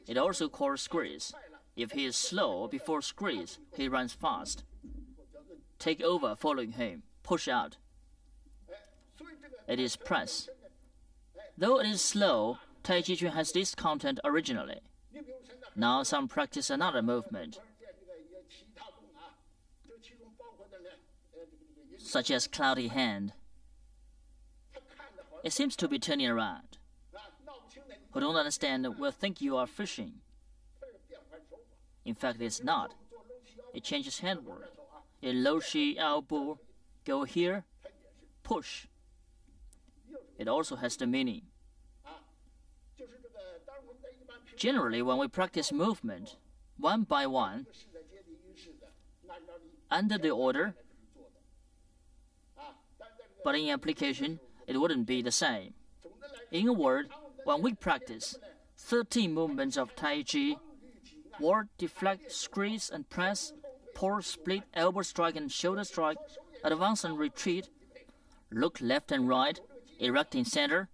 A: It also calls squeeze. If he is slow before squeeze, he runs fast. Take over following him. Push out. It is press. Though it is slow, Tai Chi Chuan has this content originally. Now some practice another movement, such as cloudy hand. It seems to be turning around. Who don't understand will think you are fishing. In fact, it's not. It changes handwork. A low shi elbow, go here, push. It also has the meaning. Generally, when we practice movement, one by one, under the order, but in application, it wouldn't be the same. In a word, when we practice 13 movements of Tai Chi, ward, deflect, squeeze and press, pour, split, elbow strike and shoulder strike, advance and retreat, look left and right, erect in center,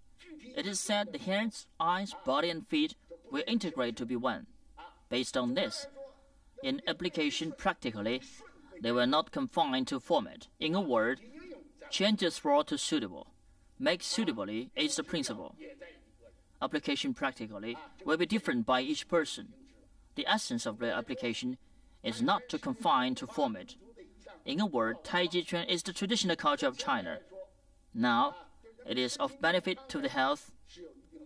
A: it is said the hands, eyes, body and feet will integrate to be one. Based on this, in application practically, they were not confined to format. In a word, change the throw to suitable. Make suitably is the principle. Application practically will be different by each person. The essence of the application is not to confine to format. In a word, Tai Chi Chuan is the traditional culture of China. Now, it is of benefit to the health,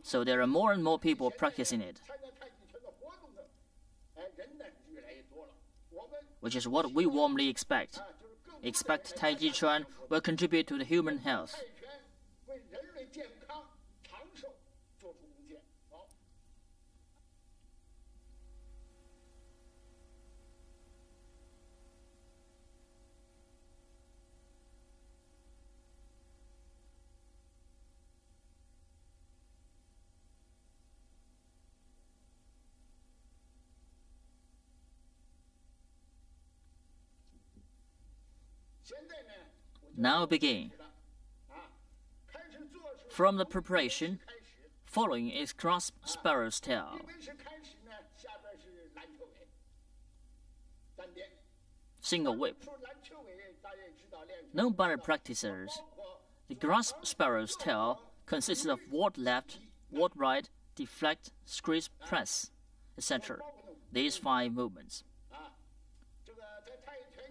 A: so there are more and more people practicing it, which is what we warmly expect. Expect Tai Chi Chuan will contribute to the human health. Now begin. From the preparation, following is grasp sparrow's tail. Single whip. Known by
B: practitioners,
A: the grasp sparrow's tail consists of ward left, ward right, deflect, squeeze, press, etc. These five movements.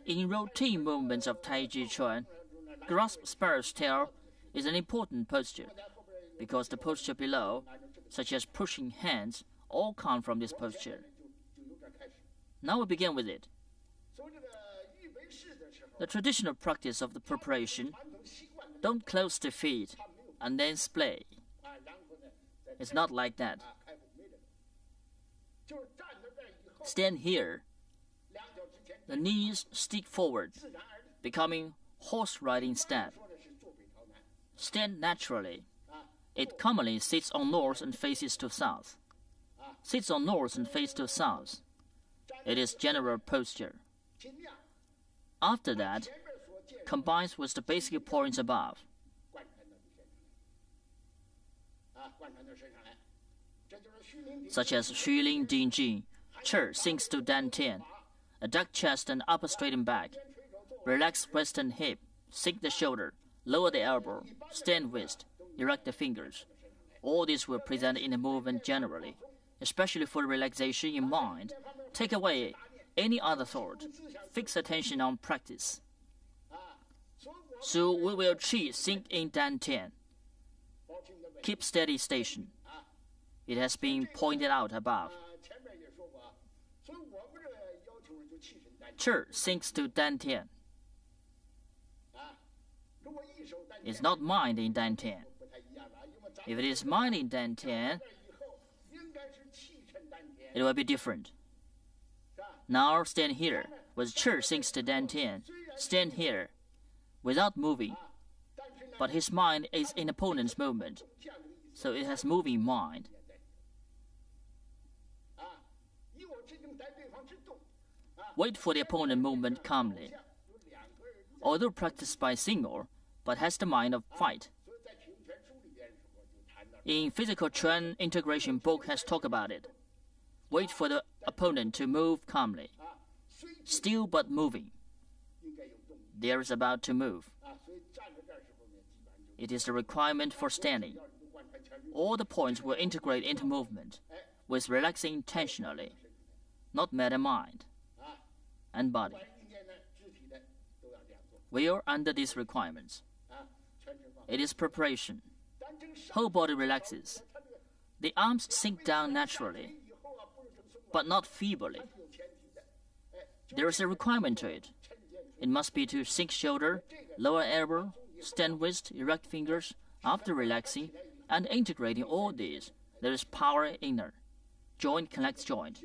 A: In routine movements of Tai Chi Chuan, grasp sparrow's tail is an important posture because the posture below, such as pushing hands, all come from this posture. Now we begin with it. The traditional practice of the preparation, don't close the feet and then splay. It's not like that. Stand here the knees stick forward, becoming horse riding
B: stand.
A: Stand naturally. It commonly sits on north and faces to south. Sits on north and faces to south. It is general posture. After that, combines with the basic points above. Such as Xuling Ding Jing, Qi sinks to Dan Tian, a duck chest and upper straighten back. Relax western hip, sink the shoulder, lower the elbow, stand wrist, erect the fingers. All these will present in the movement generally, especially for relaxation in mind. Take away any other thought. Fix attention on practice. So we will chi sink in
B: Dantian.
A: Keep steady station. It has been pointed out above. Nature sinks to
B: Dantian.
A: It's not mined in
B: Dantian.
A: If it is mined in
B: Dantian,
A: it will be different. Now stand here, with Qi sinks to Dantian. Stand here, without moving. But his mind is in opponent's movement, so it has moving mind. Wait for the opponent movement calmly. Although practiced by single, but has the mind of fight. In Physical train Integration book has talked about it. Wait for the opponent to move calmly. Still but moving. There is about to move. It is the requirement for standing. All the points will integrate into movement with relaxing intentionally, not matter mind and body. We are under these requirements. It is preparation. Whole body relaxes. The arms sink down naturally, but not feebly. There is a requirement to it. It must be to sink shoulder, lower elbow, stand wrist, erect fingers after relaxing, and integrating all these. There is power inner. Joint connects joint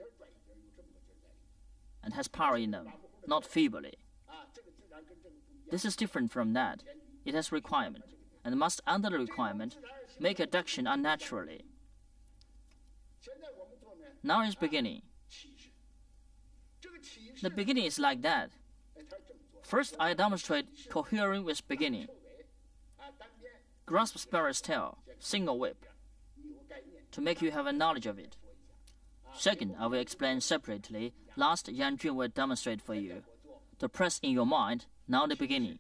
A: and has power in them, not feebly. This is different from that. It has requirement, and must, under the requirement, make adduction unnaturally. Now is beginning.
B: The
A: beginning is like that. First, I demonstrate cohering with beginning. Grasp sparrow's tail, single whip, to make you have a knowledge of it. Second, I will explain separately. Last, Yang Jun will demonstrate for you. The press in your mind, now the beginning.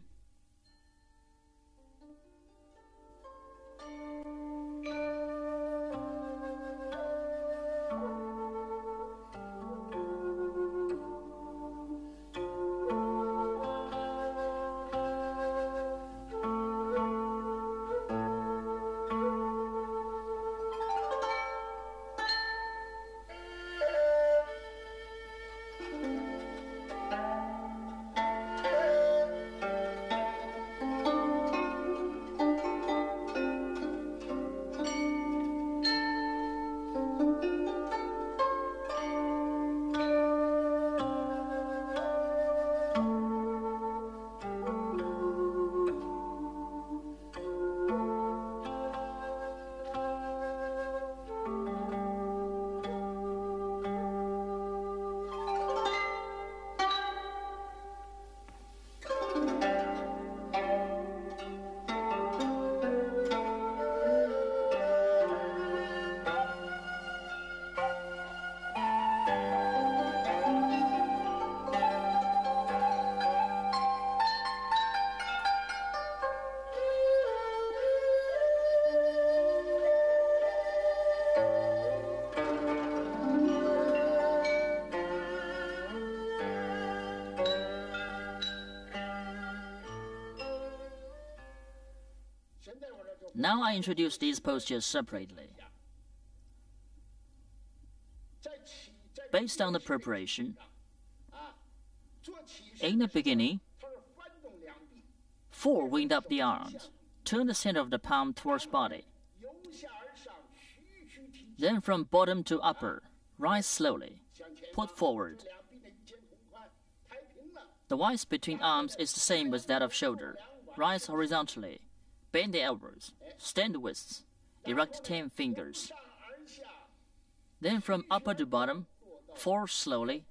A: I introduce these postures separately. Based on the preparation, in the beginning, four wind up the arms, turn the center of the palm towards body. Then from bottom to upper, rise slowly, put forward. The width between arms is the same as that of shoulder. Rise horizontally, bend the elbows, stand wrists, erect ten fingers. Then from upper to bottom, fall slowly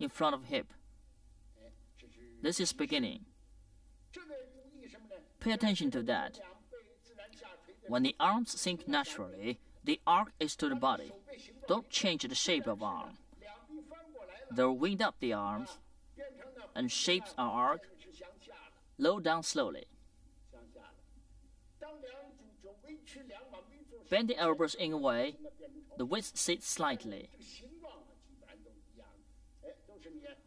A: in front of hip. This is beginning. Pay attention to that. When the arms sink naturally, the arc is to the body. Don't change the shape of arm. They'll wind up the arms and shapes our arc. Low down slowly. Bend the elbows in a way the waist sits slightly.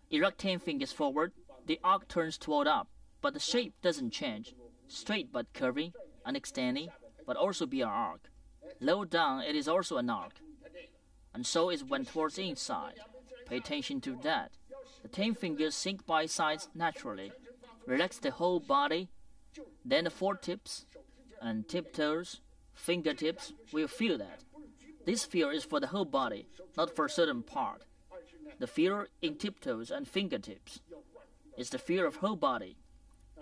A: Erect 10 fingers forward, the arc turns toward up, but the shape doesn't change. Straight but curving and extending, but also be an arc. Low down, it is also an arc. And so is when towards inside. Pay attention to that. The 10 fingers sink by sides naturally. Relax the whole body. Then the four tips and tiptoes, fingertips will feel that. This feel is for the whole body, not for a certain part. The feel in tiptoes and fingertips is the feel of whole body,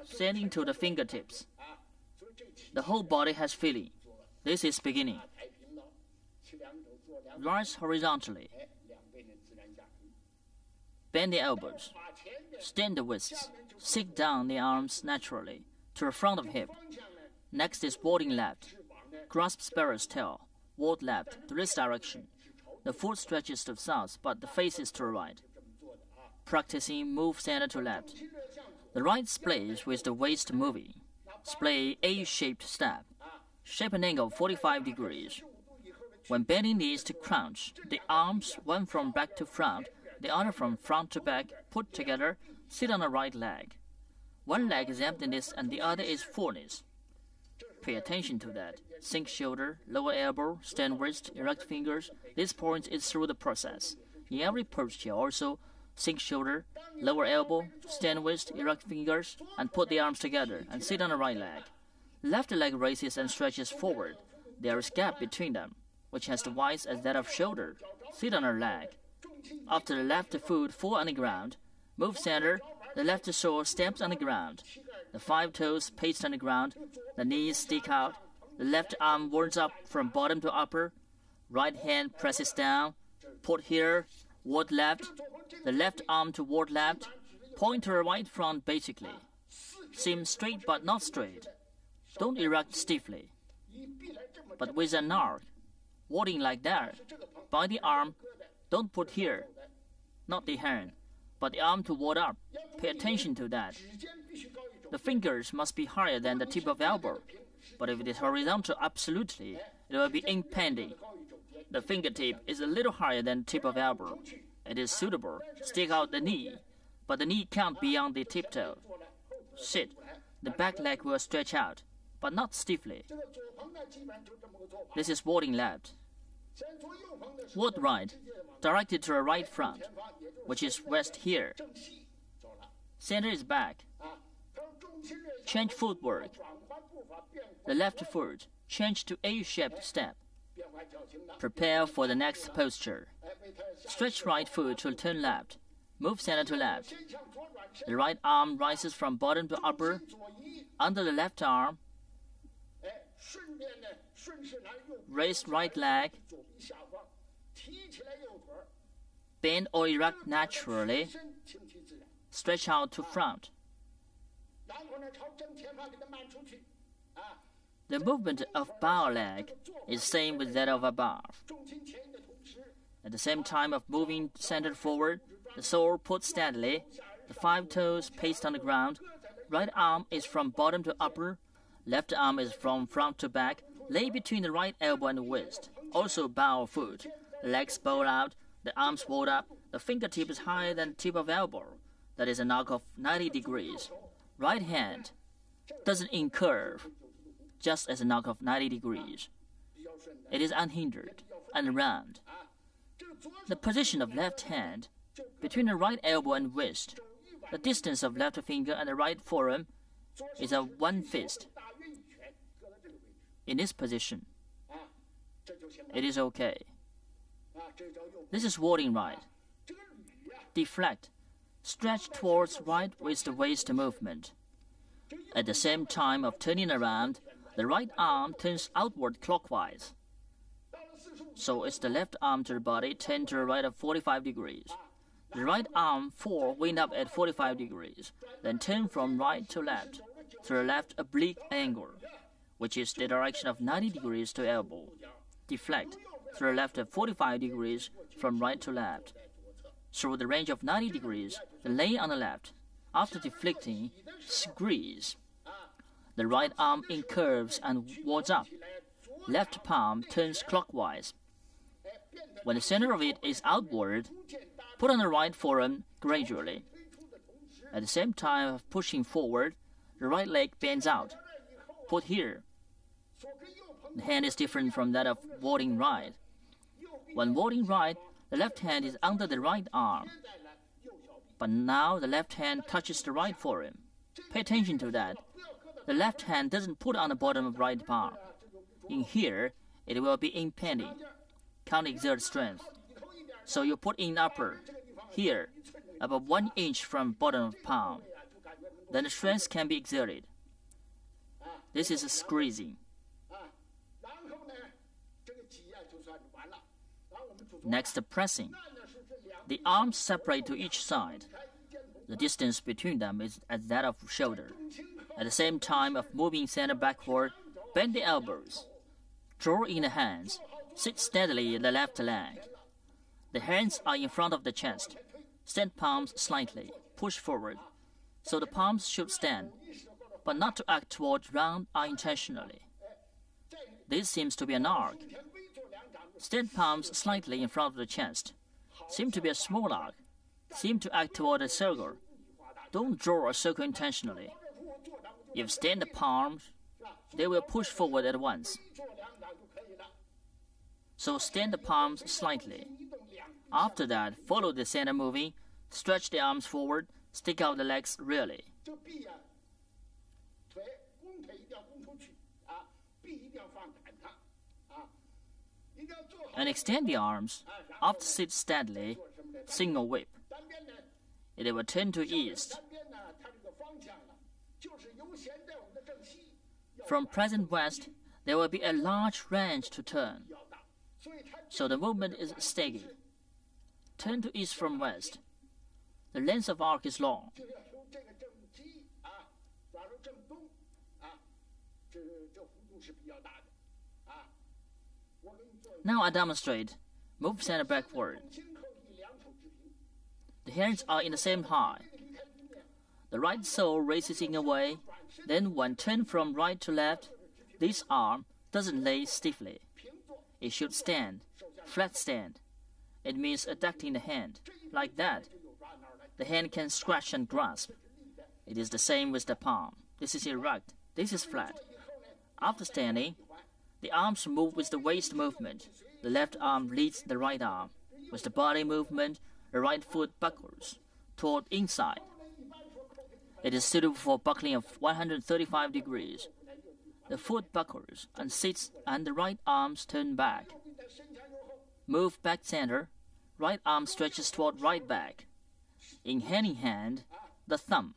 A: sending to the fingertips. The whole body has feeling. This is beginning. Rise horizontally. Bend the elbows. Stand the wrists. Sit down the arms naturally to the front of hip. Next is warding left. Grasp sparrow's tail. Ward left to this direction. The foot stretches to south, but the face is to the right. Practicing move center to left. The right splays with the waist moving. Splay A-shaped step. Shape an angle 45 degrees. When bending knees to crouch, the arms, one from back to front, the other from front to back, put together, sit on the right leg. One leg is emptiness and the other is fullness. Pay attention to that. Sink shoulder, lower elbow, stand wrist, erect fingers. This point is through the process. In every posture also, sink shoulder, lower elbow, stand wrist, erect fingers, and put the arms together and sit on the right leg. Left leg raises and stretches forward. There is gap between them, which has the width as that of shoulder. Sit on the leg. After the left foot full on the ground, move center, the left sole stamps on the ground. The five toes paste on the ground, the knees stick out, the left arm warms up from bottom to upper, right hand presses down, put here, ward left, the left arm toward left, point to the right front basically. Seem straight but not straight. Don't erect stiffly, but with an arc, warding like that. By the arm, don't put here, not the hand, but the arm to ward up. Pay attention to that. The fingers must be higher than the tip of the elbow, but if it is horizontal absolutely, it will be impending. The fingertip is a little higher than the tip of elbow. It is suitable. Stick out the knee, but the knee can't be on the tiptoe. Sit. The back leg will stretch out, but not stiffly. This is warding left. Ward right, directed to the right front, which is west here. Center is back. Change footwork. The left foot, change to A-shaped step. Prepare for the next posture. Stretch right foot to turn left. Move center to left. The right arm rises from bottom to upper. Under the left arm, raise right leg. Bend or erect naturally. Stretch out to front. The movement of bow leg is same with that of a bar. At the same time of moving centered forward, the sole put steadily, the five toes placed on the ground, right arm is from bottom to upper, left arm is from front to back, lay between the right elbow and the waist. Also bow foot, legs bow out, the arms fold up, the fingertip is higher than tip of elbow. That is a knock of 90 degrees. Right hand doesn't incurve, just as a knock of 90 degrees. It is unhindered and round. The position of left hand between the right elbow and wrist, the distance of left finger and the right forearm is a one fist. In this position, it is okay. This is warding right. Deflect. Stretch towards right with the waist movement. At the same time of turning around, the right arm turns outward clockwise. So it's the left arm to the body turned to the right of 45 degrees. The right arm four wind up at 45 degrees, then turn from right to left to the left oblique angle, which is the direction of 90 degrees to elbow. Deflect to the left of 45 degrees from right to left. Through the range of 90 degrees, the lay on the left. After deflecting, squeeze. The right arm incurves and wards up. Left palm turns clockwise. When the center of it is outward, put on the right forearm gradually. At the same time of pushing forward, the right leg bends out. Put here. The hand is different from that of warding right. When warding right, the left hand is under the right arm. But now the left hand touches the right forearm. Pay attention to that. The left hand doesn't put on the bottom of right palm. In here, it will be impending. Can't exert strength. So you put in upper, here, about one inch from bottom of palm. Then the strength can be exerted. This is squeezing. Next, pressing. The arms separate to each side. The distance between them is at that of shoulder. At the same time of moving center backward, bend the elbows. Draw in the hands. Sit steadily in the left leg. The hands are in front of the chest. Stand palms slightly. Push forward. So the palms should stand, but not to act toward round unintentionally. This seems to be an arc. Stand palms slightly in front of the chest. Seem to be a small arc. Seem to act toward a circle. Don't draw a circle intentionally. If stand the palms, they will push forward at once. So stand the palms slightly. After that, follow the center moving, stretch the arms forward, stick out the legs really. And extend the arms. After sit steadily, single whip. It will turn to east. From present west, there will be a large range to turn. So the movement is steady. Turn to east from west. The length of arc is long. Now I demonstrate. Move center backward. The hands are in the same height. The right sole raises in a way, then when turned from right to left, this arm doesn't lay stiffly. It should stand, flat stand. It means adducting the hand, like that. The hand can scratch and grasp. It is the same with the palm. This is erect, this is flat. After standing, the arms move with the waist movement. The left arm leads the right arm. With the body movement, the right foot buckles toward inside. It is suitable for buckling of 135 degrees. The foot buckles and sits and the right arms turn back. Move back center. Right arm stretches toward right back. In hand in hand, the thumb.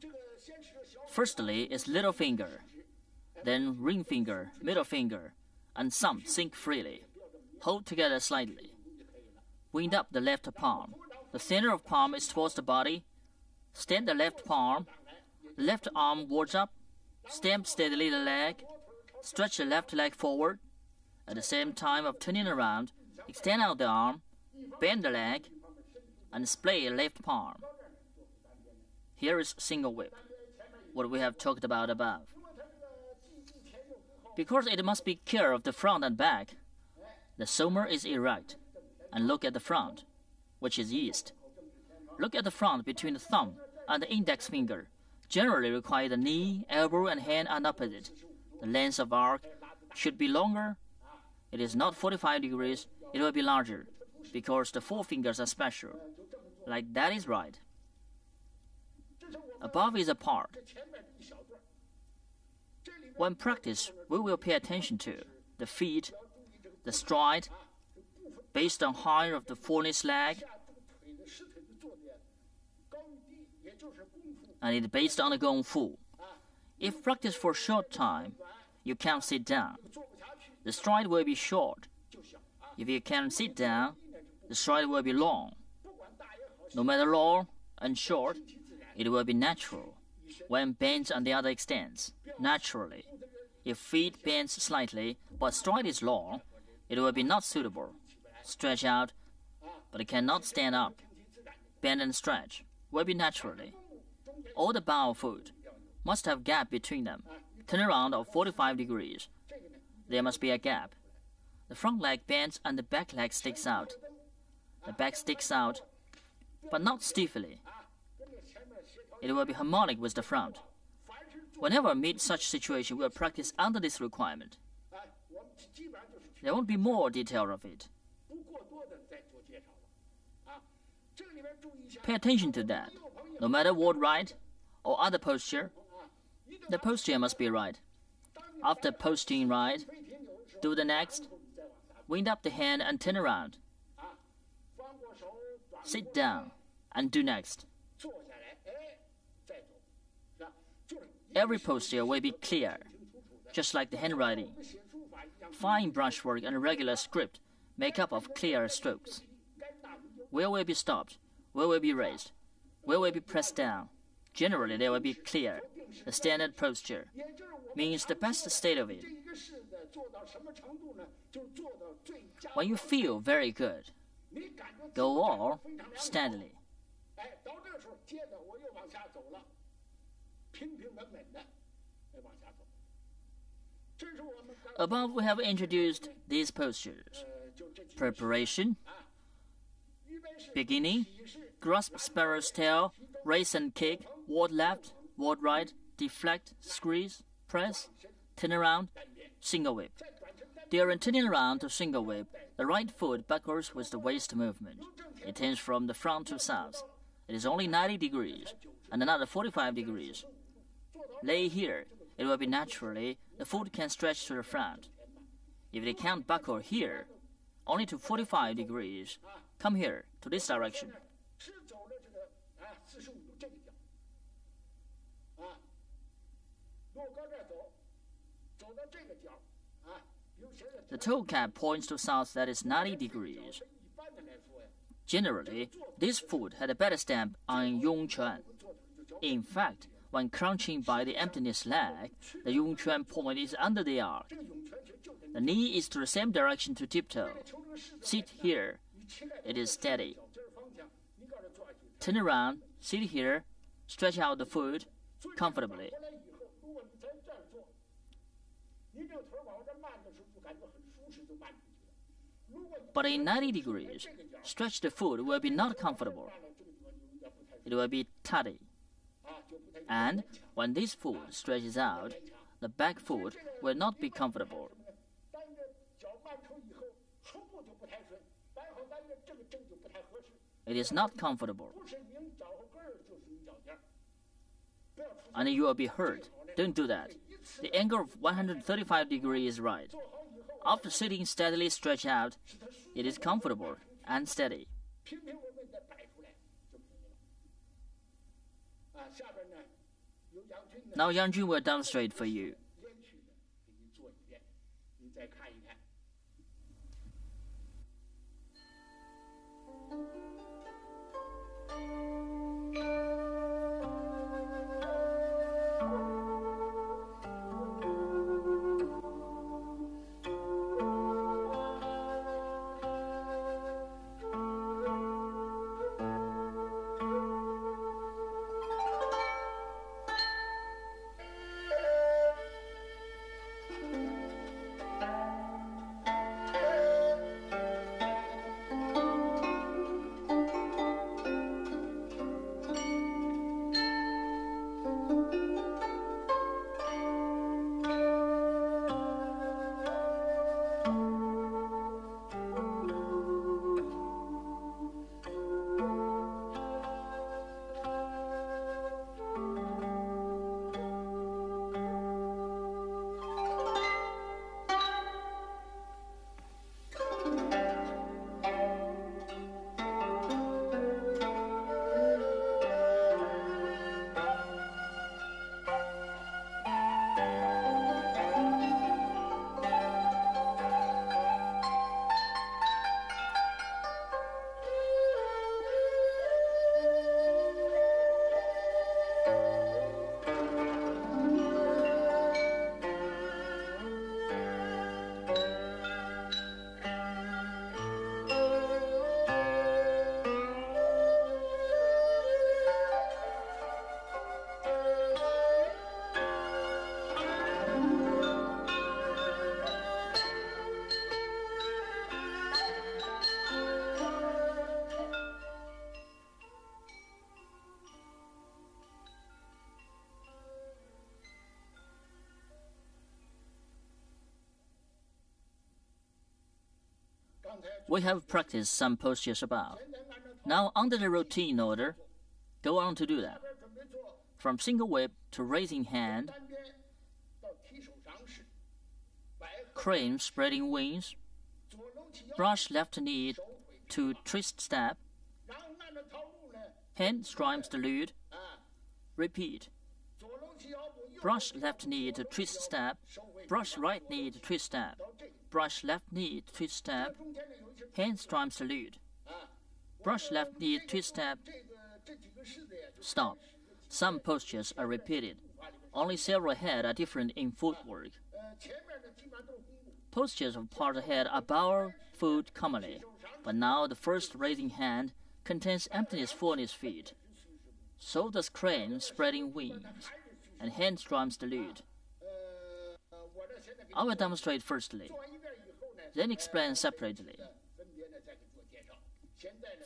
A: Firstly is little finger, then ring finger, middle finger, and some sink freely. Hold together slightly. Wind up the left palm. The center of palm is towards the body. Stand the left palm. Left arm wards up. Stamp steadily the leg. Stretch the left leg forward. At the same time of turning around, extend out the arm, bend the leg, and splay left palm. Here is single whip, what we have talked about above. Because it must be care of the front and back, the soma is erect, and look at the front, which is east. Look at the front between the thumb and the index finger. Generally require the knee, elbow, and hand are opposite. The length of arc should be longer. It is not 45 degrees, it will be larger because the four fingers are special. Like that is right. Above is a part. When practice, we will pay attention to the feet, the stride, based on height of the foremost leg, and it based on the gong fu. If practice for a short time, you can't sit down. The stride will be short. If you can sit down, the stride will be long. No matter long and short, it will be natural. When bent on the other extends, naturally. If feet bend slightly, but stride is long, it will be not suitable. Stretch out, but it cannot stand up. Bend and stretch will be naturally. All the bow foot must have gap between them. Turn around of 45 degrees. There must be a gap. The front leg bends and the back leg sticks out. The back sticks out, but not stiffly. It will be harmonic with the front. Whenever meet such situation, we'll practice under this requirement. There won't be more detail of it. Pay attention to that. No matter what right or other posture, the posture must be right. After posting right, do the next. Wind up the hand and turn around. Sit down and do next. Every posture will be clear, just like the handwriting. Fine brushwork and regular script make up of clear strokes. Where will be stopped? Where will be raised? Where will be pressed down? Generally, they will be clear. The standard posture means the best state of it. When you feel very good, go on steadily. Above, we have introduced these postures preparation, beginning, grasp sparrow's tail, raise and kick, ward left, ward right, deflect, squeeze, press, turn around, single whip. During turning around to single whip, the right foot backwards with the waist movement. It turns from the front to south. It is only 90 degrees and another 45 degrees. Lay here, it will be naturally, the foot can stretch to the front. If they can't buckle here, only to 45 degrees, come here, to this direction. The toe cap points to south that is 90 degrees. Generally, this foot had a better stamp on Yong Quan. In fact, when crouching by the emptiness leg, the Yong Quan point is under the arc. The knee is to the same direction to tiptoe. Sit here. It is steady. Turn around, sit here, stretch out the foot comfortably. But in 90 degrees, stretch the foot will be not comfortable. It will be tight. And when this foot stretches out, the back foot will not be comfortable. It is not comfortable. And you will be hurt. Don't do that. The angle of 135 degrees is right. After sitting steadily stretched out, it is comfortable and steady. Now Yang Jun will demonstrate for you. you We have practiced some postures above. Now, under the routine order, go on to do that. From single whip to raising hand, crane spreading wings, brush left knee to twist step, hand strikes the
B: lute,
A: repeat. Brush left knee to twist step, brush right knee to twist step, brush left knee to twist step, Hand time
B: salute.
A: Brush left knee twist step, stop. Some postures are repeated. Only several head are different in footwork. Postures of part head are bow, foot commonly, but now the first raising hand contains emptiness for his feet. So does crane spreading wings, and hand strums
B: salute.
A: I will demonstrate firstly, then explain separately.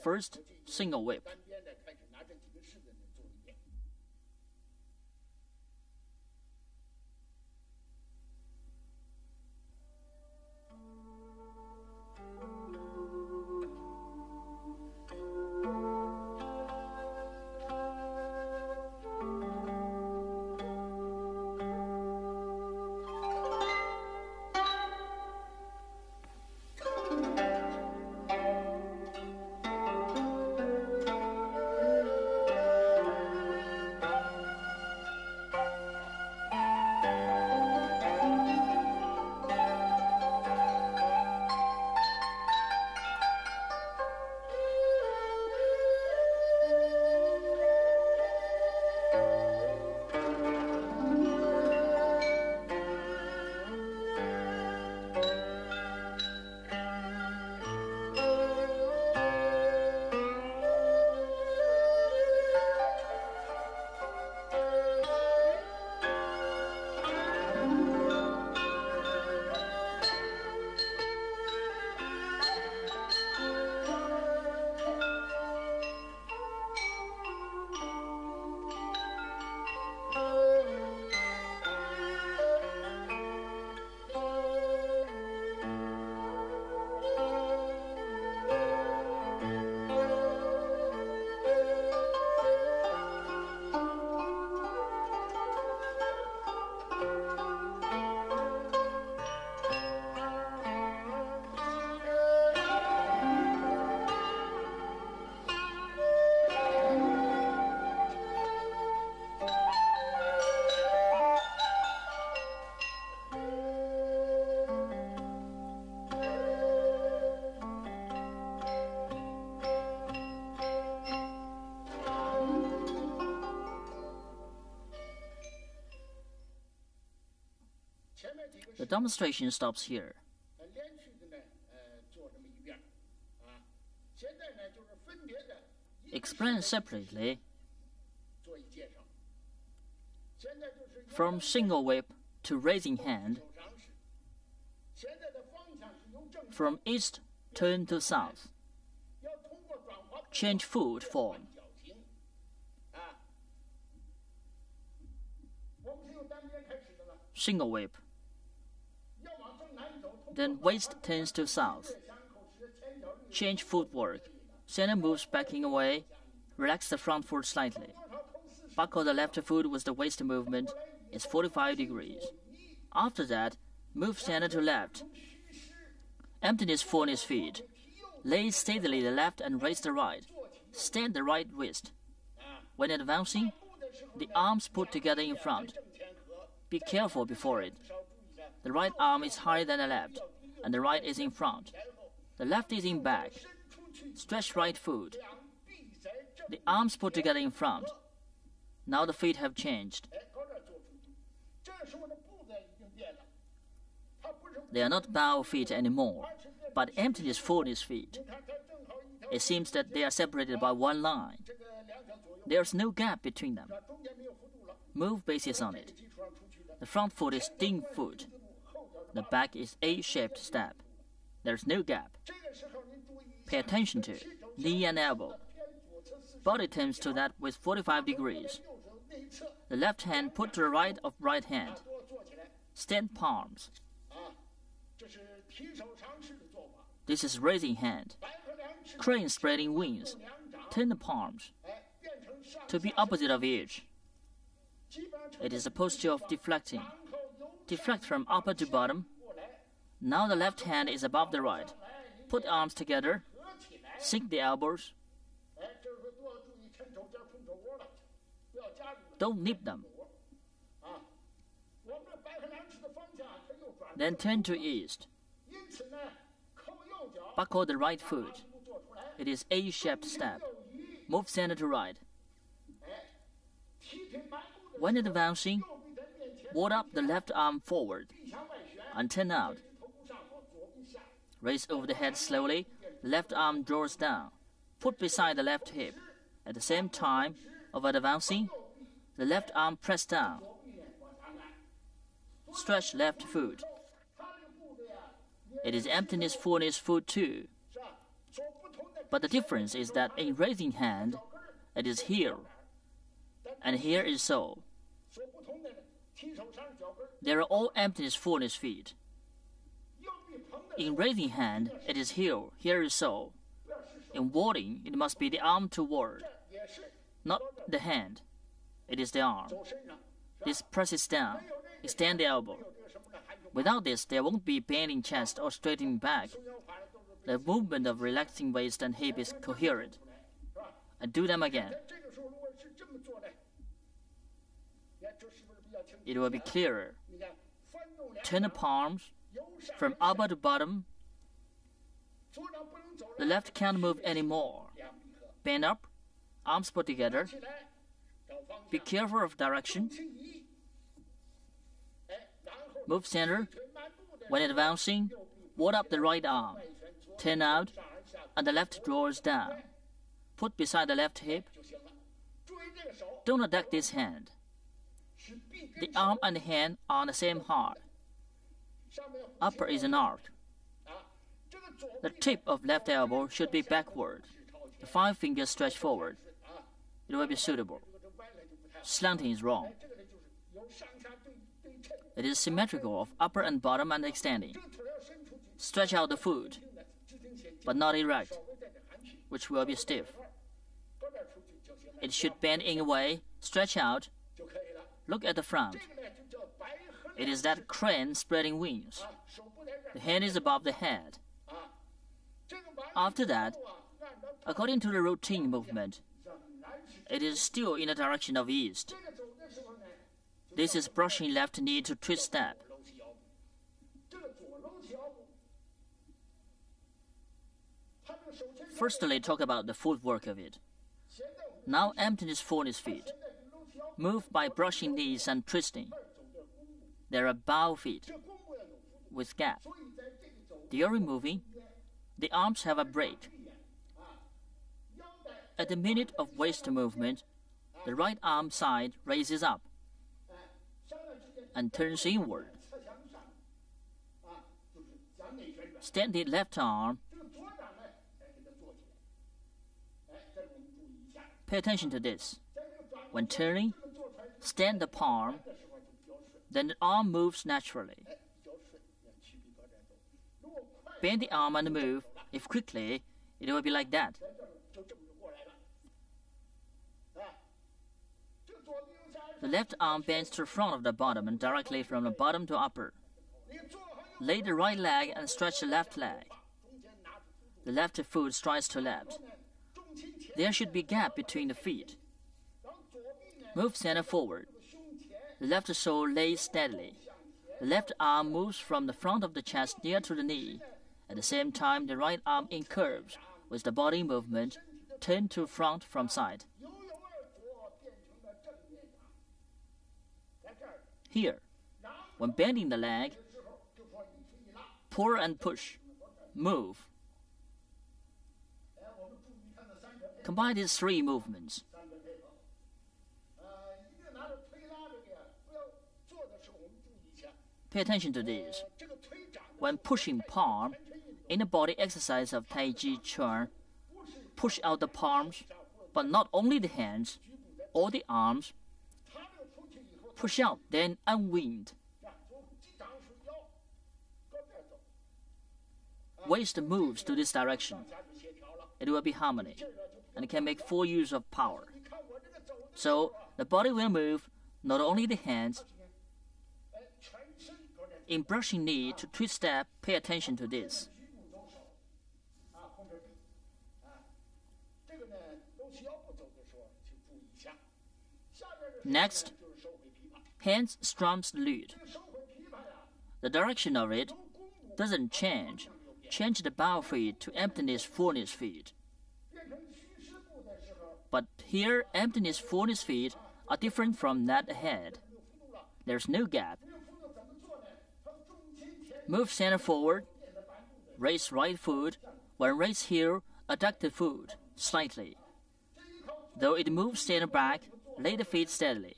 A: First, single whip. demonstration stops here. Explain separately from single whip to raising hand, from east turn to south, change foot form. Single whip. Then waist turns to south. Change footwork. Center moves backing away. Relax the front foot slightly. Buckle the left foot with the waist movement. It's 45 degrees. After that, move center to left. Emptiness fullness feet. Lay steadily the left and raise the right. Stand the right wrist. When advancing, the arms put together in front. Be careful before it. The right arm is higher than the left and the right is in front. The left is in back. Stretch right foot. The arms put together in front. Now the feet have changed. They are not bow feet anymore, but emptiness fullness feet. It seems that they are separated by one line.
B: There
A: is no gap between them. Move basis on it. The front foot is ding foot. The back is A-shaped step. There's no gap. Pay attention to knee and elbow. Body turns to that with 45 degrees. The left hand put to the right of right hand. Stand palms. This is raising hand. Crane spreading wings. Turn the palms to be opposite of each. It is a posture of deflecting. Deflect from upper to bottom. Now the left hand is above the right. Put arms together. Sink the elbows. Don't nip them. Then turn to east. Buckle the right foot. It is A-shaped step. Move center to right. When advancing, Ward up the left arm forward and turn out. Raise over the head slowly, left arm draws down. Put beside the left hip. At the same time of advancing, the left arm press down. Stretch left foot. It is emptiness fullness foot too. But the difference is that in raising hand, it is here, and here is so. They are all emptiness, his feet. In raising hand, it is heel, here is
B: soul.
A: In warding, it must be the arm to ward, not the hand. It is the arm. This presses down, extend the elbow. Without this, there won't be bending chest or straightening back. The movement of relaxing waist and hip is coherent. And do them again it will be clearer. Turn the palms from upper to bottom. The left can't move anymore. Bend up, arms put together. Be careful of direction. Move center. When advancing, ward up the right arm. Turn out, and the left draws down. Put beside the left hip. Don't attack this hand. The arm and hand are on the same heart. Upper is an
B: art.
A: The tip of left elbow should be backward. The five fingers stretched forward. It will be suitable. Slanting is wrong. It is symmetrical of upper and bottom and extending. Stretch out the foot, but not erect, which will be stiff. It should bend in a way, stretch out, Look at the front. It is that crane spreading wings. The hand is above the head. After that, according to the routine movement, it is still in the direction of east. This is brushing left knee to twist step. Firstly, talk about the footwork of it. Now emptiness his feet. Move by brushing these and twisting. There are bow feet with gap. During moving, the arms have a break. At the minute of waist movement, the right arm side raises up and turns inward. Stand the left arm. Pay attention to this. When turning, Stand the palm, then the arm moves naturally. Bend the arm and move. If quickly, it will be like that. The left arm bends to the front of the bottom and directly from the bottom to upper. Lay the right leg and stretch the left leg. The left foot strikes to left. There should be gap between the feet. Move center forward. Left shoulder lays steadily. Left arm moves from the front of the chest near to the knee. At the same time, the right arm in curves. with the body movement turned to front from side. Here, when bending the leg, pull and push, move. Combine these three movements. Pay attention to
B: this.
A: When pushing palm, in the body exercise of Tai Chi Chuan, push out the palms, but not only the hands, all the arms. Push out, then unwind. Waist moves to this direction. It will be harmony, and can make full use of power. So the body will move, not only the hands, in brushing knee to twist step, pay attention to this. Next, hands strums lute. The direction of it doesn't change. Change the bow feet to emptiness fullness feet. But here, emptiness fullness feet are different from that ahead. There's no gap. Move center forward. Raise right foot. When raise here, adduct the foot slightly. Though it moves center back, lay the feet steadily.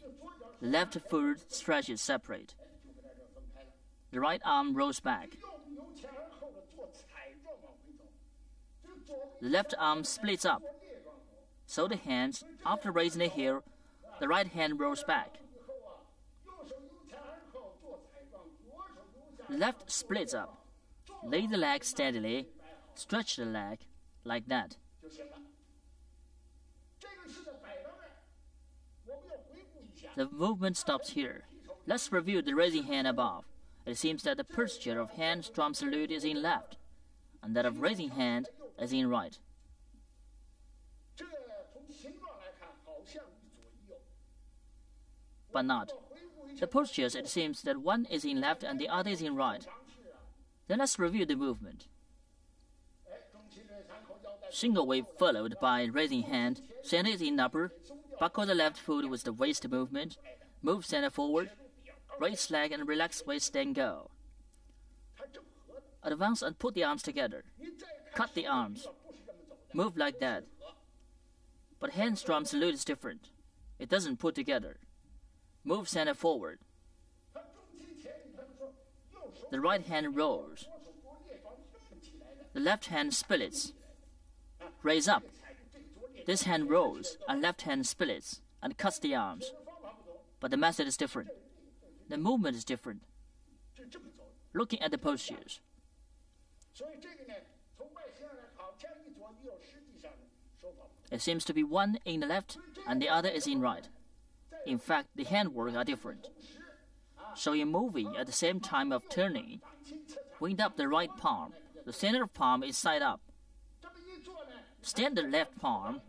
A: Left foot stretches separate. The right arm rolls back. The left arm splits up. So the hands, after raising it here, the right hand rolls back. The left splits up. Lay the leg steadily. Stretch the leg like that. The movement stops here. Let's review the raising hand above. It seems that the posture of hand strums lute is in left, and that of raising hand is in right. But not. The postures, it seems that one is in left and the other is in right. Then let's review the movement. Single wave followed by raising hand, center is in upper, buckle the left foot with the waist movement, move center forward, raise leg and relax waist then go. Advance and put the arms together. Cut the arms. Move like that. But hand strums lute is different. It doesn't put together. Move center forward. The right hand rolls. The left hand splits. Raise up. This hand rolls and left hand splits and cuts the arms. But the method is different. The movement is different. Looking at the postures. It seems to be one in the left and the other is in right. In fact, the handwork are different. So in moving at the same time of turning, wind up the right palm. The center palm is side up. Stand the left palm.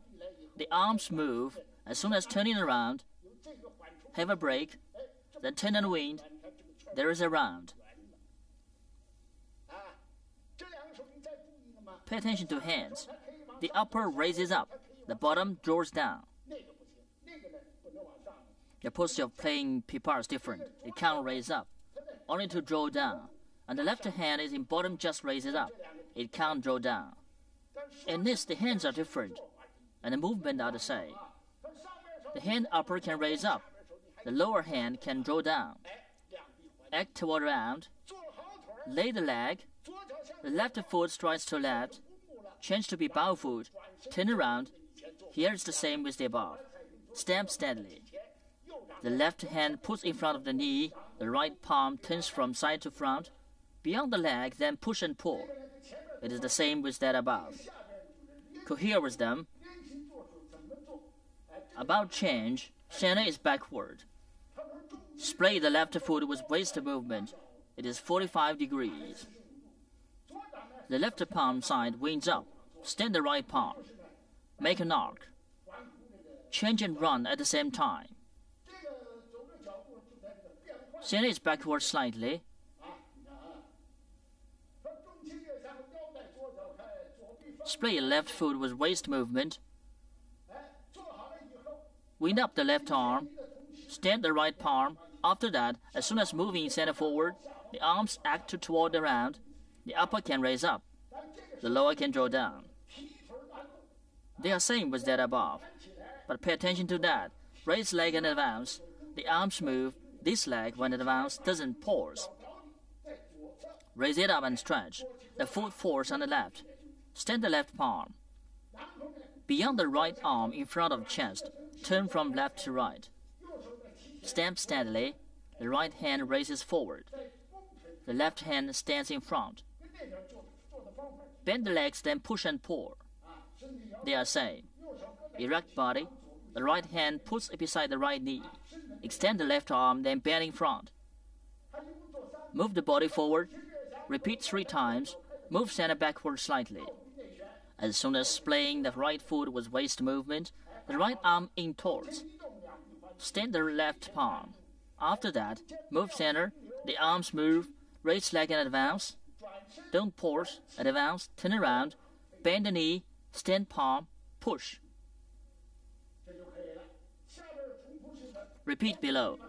A: The arms move as soon as turning around. Have a break. Then turn and wind. There is a round. Pay attention to hands. The upper raises up. The bottom draws down. The posture of playing pipa is different. It can't raise up, only to draw down. And the left hand is in bottom just raises up. It can't draw down. In this, the hands are different, and the movement are the same. The hand upper can raise up. The lower hand can draw down. Act toward around. Lay the leg. The left foot strides to left. Change to be bow foot. Turn around. Here is the same with the above. Stamp steadily. The left hand puts in front of the knee, the right palm turns from side to front. Beyond the leg, then push and pull. It is the same with that above. Cohere with them. About change, center is backward. Splay the left foot with waist movement. It is 45 degrees. The left palm side wings up. Stand the right palm. Make an arc. Change and run at the same time. Center is backward slightly. Splay left foot with waist movement. Wind up the left arm. Stand the right palm. After that, as soon as moving center forward, the arms act toward the round. The upper can raise up. The lower can draw down. They are same with that above. But pay attention to that. Raise leg and advance. The arms move. This leg, when advanced, doesn't pause. Raise it up and stretch. The foot falls on the left. Stand the left palm. Beyond the right arm in front of chest, turn from left to right. Stamp steadily. The right hand raises forward. The left hand stands in front. Bend the legs, then push and pull. They are same. Erect body. The right hand puts it beside the right knee. Extend the left arm, then bend in front. Move the body forward. Repeat three times. Move center backward slightly. As soon as splaying the right foot with waist movement, the right arm in towards. Stand the left palm. After that, move center, the arms move, raise leg and advance. Don't pause, advance, turn around, bend the knee, stand palm, push. Repeat below.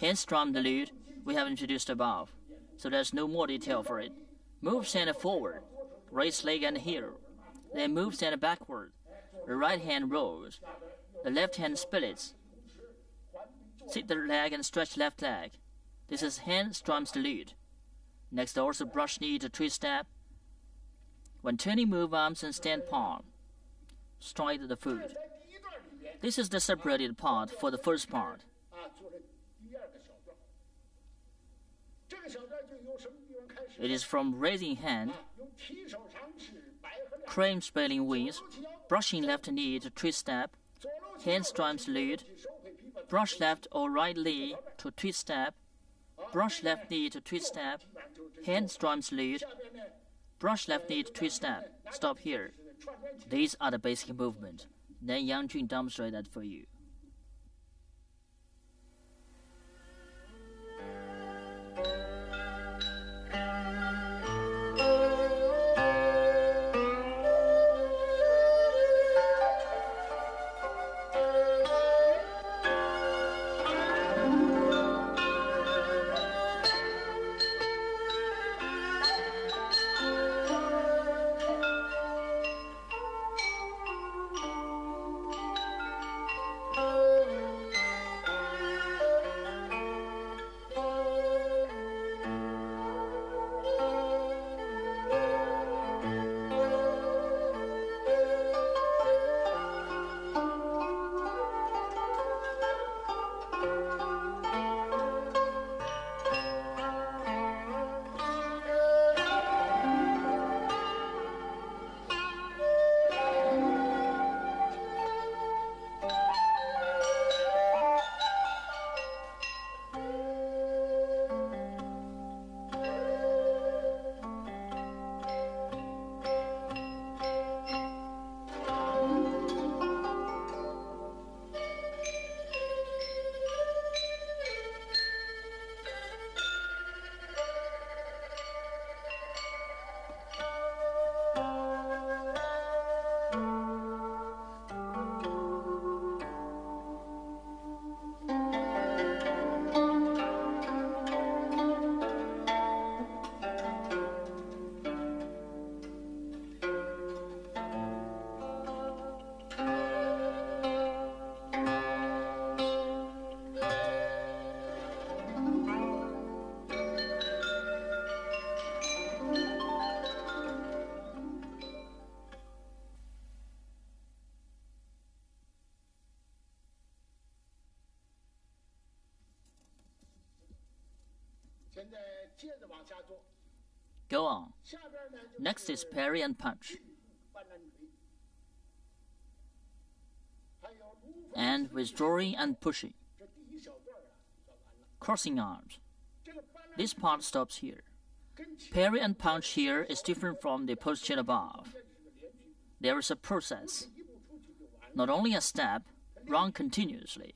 A: Hands strum the lead we have introduced above, so there's no more detail for it. Move center forward, raise leg and heel, then move center backward. The right hand rolls, the left hand splits. Sit the leg and stretch left leg. This is hand strums the lead. Next also brush knee to twist step. When turning move arms and stand palm. Strike the foot. This is the separated part for the first part. It is from raising hand, crane spreading wings, brushing left knee to twist step, hand strums lead, brush left or right knee to twist step, brush left knee to twist step, hand strums lead, brush left knee to twist step. Stop here. These are the basic movements. Then Yang Jun demonstrate that for you. Is parry and punch. And withdrawing and pushing. Crossing arms. This part stops here. Parry and punch here is different from the posture above. There is a process. Not only a step, run continuously.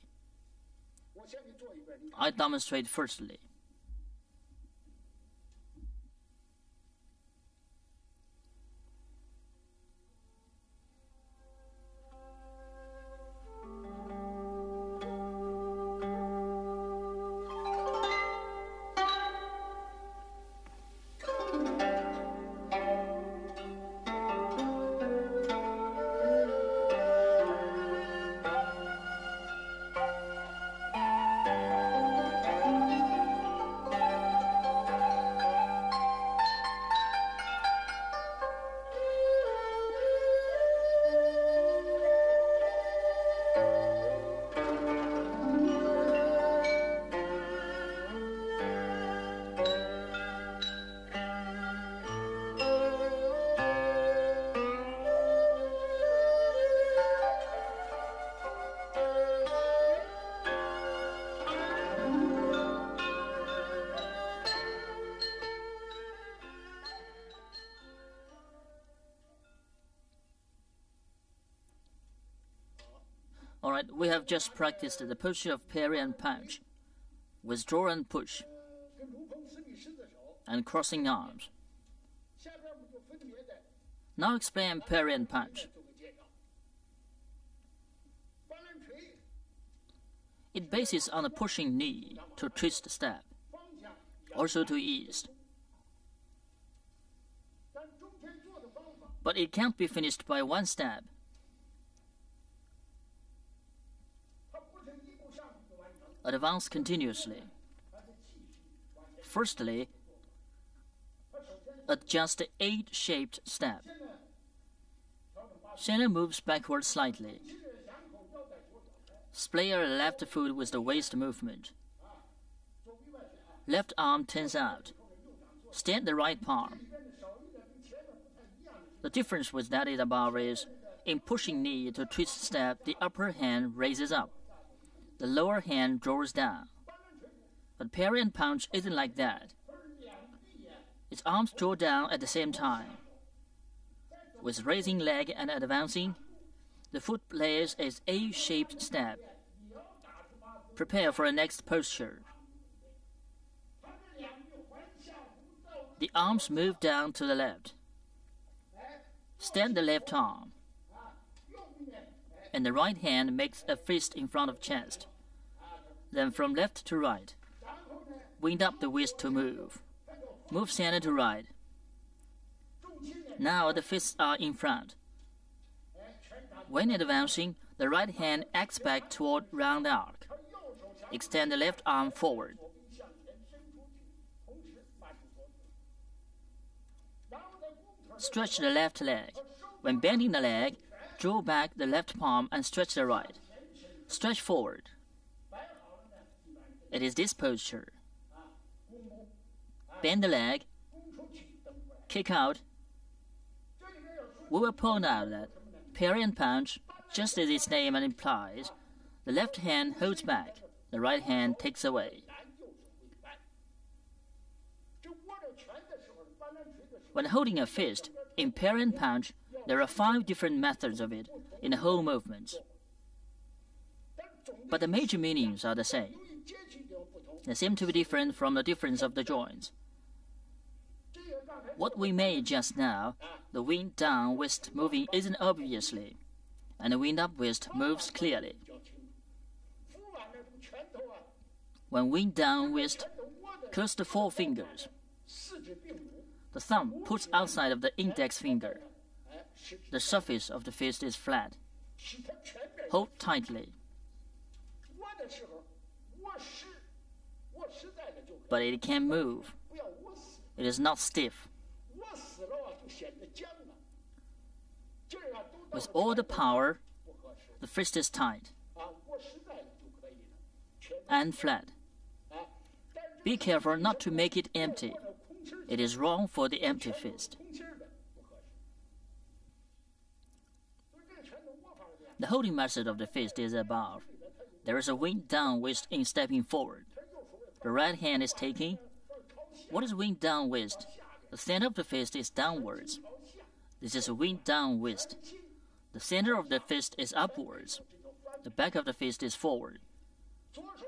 A: I demonstrate firstly. Alright, we have just practiced the push of parry and punch, withdraw and push, and crossing arms. Now explain parry and punch. It bases on the brushing knee to twist step, also to east. But it can't be finished by one step. advance continuously. Firstly, adjust the eight-shaped step. Shannon moves backward slightly.
B: Splay
A: your left foot with the waist movement. Left arm turns out. Stand the right palm. The difference with that is above is, in brushing knee to twist step, the upper hand raises up. The lower hand draws down. But parry and punch isn't like that. Its arms draw down at the same time. With raising leg and advancing, the foot plays its eight-shaped step. Prepare for the next posture. The arms move down to the left. Stand the left arm. And the right hand makes a fist in front of chest then from left to right. Wind up the wrist to move. Move center to right. Now the fists are in front. When advancing, the right hand acts back toward round arc. Extend the left arm forward. Stretch the left leg. When bending the leg, draw back the left palm and stretch the right. Stretch forward. It is this posture. Bend the leg, kick out. We will point out that parry and punch, just as its name implies, the left hand holds back, the right hand takes away. When holding a fist, in parry and punch, there are five different methods of it in the whole
B: movement.
A: But the major meanings are the same. They seem to be different from the difference of the joints. What we made just now, the wind down wrist moving isn't obviously, and the wind up wrist moves clearly. When wind down wrist, close the four fingers. The thumb puts outside of the index finger. The surface of the fist is flat. Hold tightly. but it can move. It is not stiff. With all the power, the fist is tight and flat. Be careful not to make it empty. It is wrong for the empty fist. The holding method of the fist is above. There is a wind down which in stepping forward. The right hand is taking. What is wind down wrist? The center of the fist is downwards. This is wind down wrist. The center of the fist is upwards. The back of the fist is forward.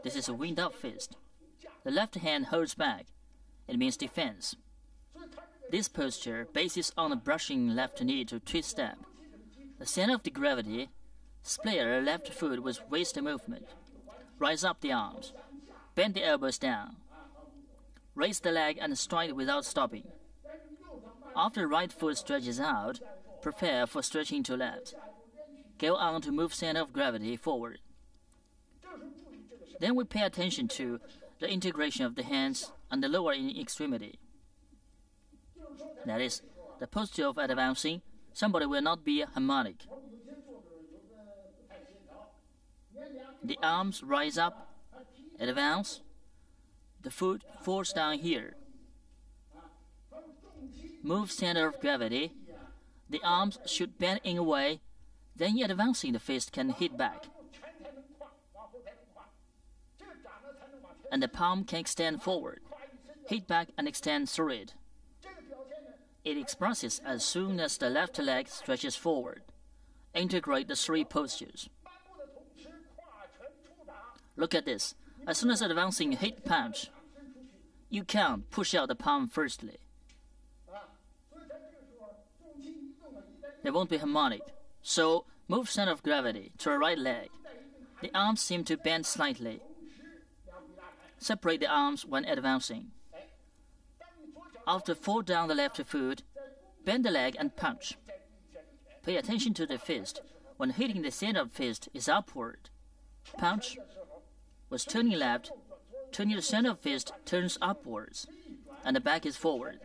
A: This is wind up fist. The left hand holds back. It means defense. This posture bases on the brushing left knee to twist step. The center of the gravity, splare left foot with waist movement. Rise up the arms. Bend the elbows down. Raise the leg and strike without stopping. After right foot stretches out, prepare for stretching to left. Go on to move center of gravity forward. Then we pay attention to the integration of the hands and the lower extremity. That is, the posture of advancing, somebody will not be harmonic. The arms rise up advance the foot falls down here. Move center of gravity. The arms should bend in a way, then advancing the fist can hit back. And the palm can extend forward, hit back and extend through it. It expresses as soon as the left leg stretches forward. Integrate the three postures. Look at this. As soon as advancing hit punch, you can't push out the palm firstly. They won't be harmonic. So move center of gravity to the right leg. The arms seem to bend slightly. Separate the arms when advancing. After fall down the left foot, bend the leg and punch. Pay attention to the fist. When hitting the center of fist is upward. Punch. Was turning left, turning the center fist turns upwards, and the back is forward.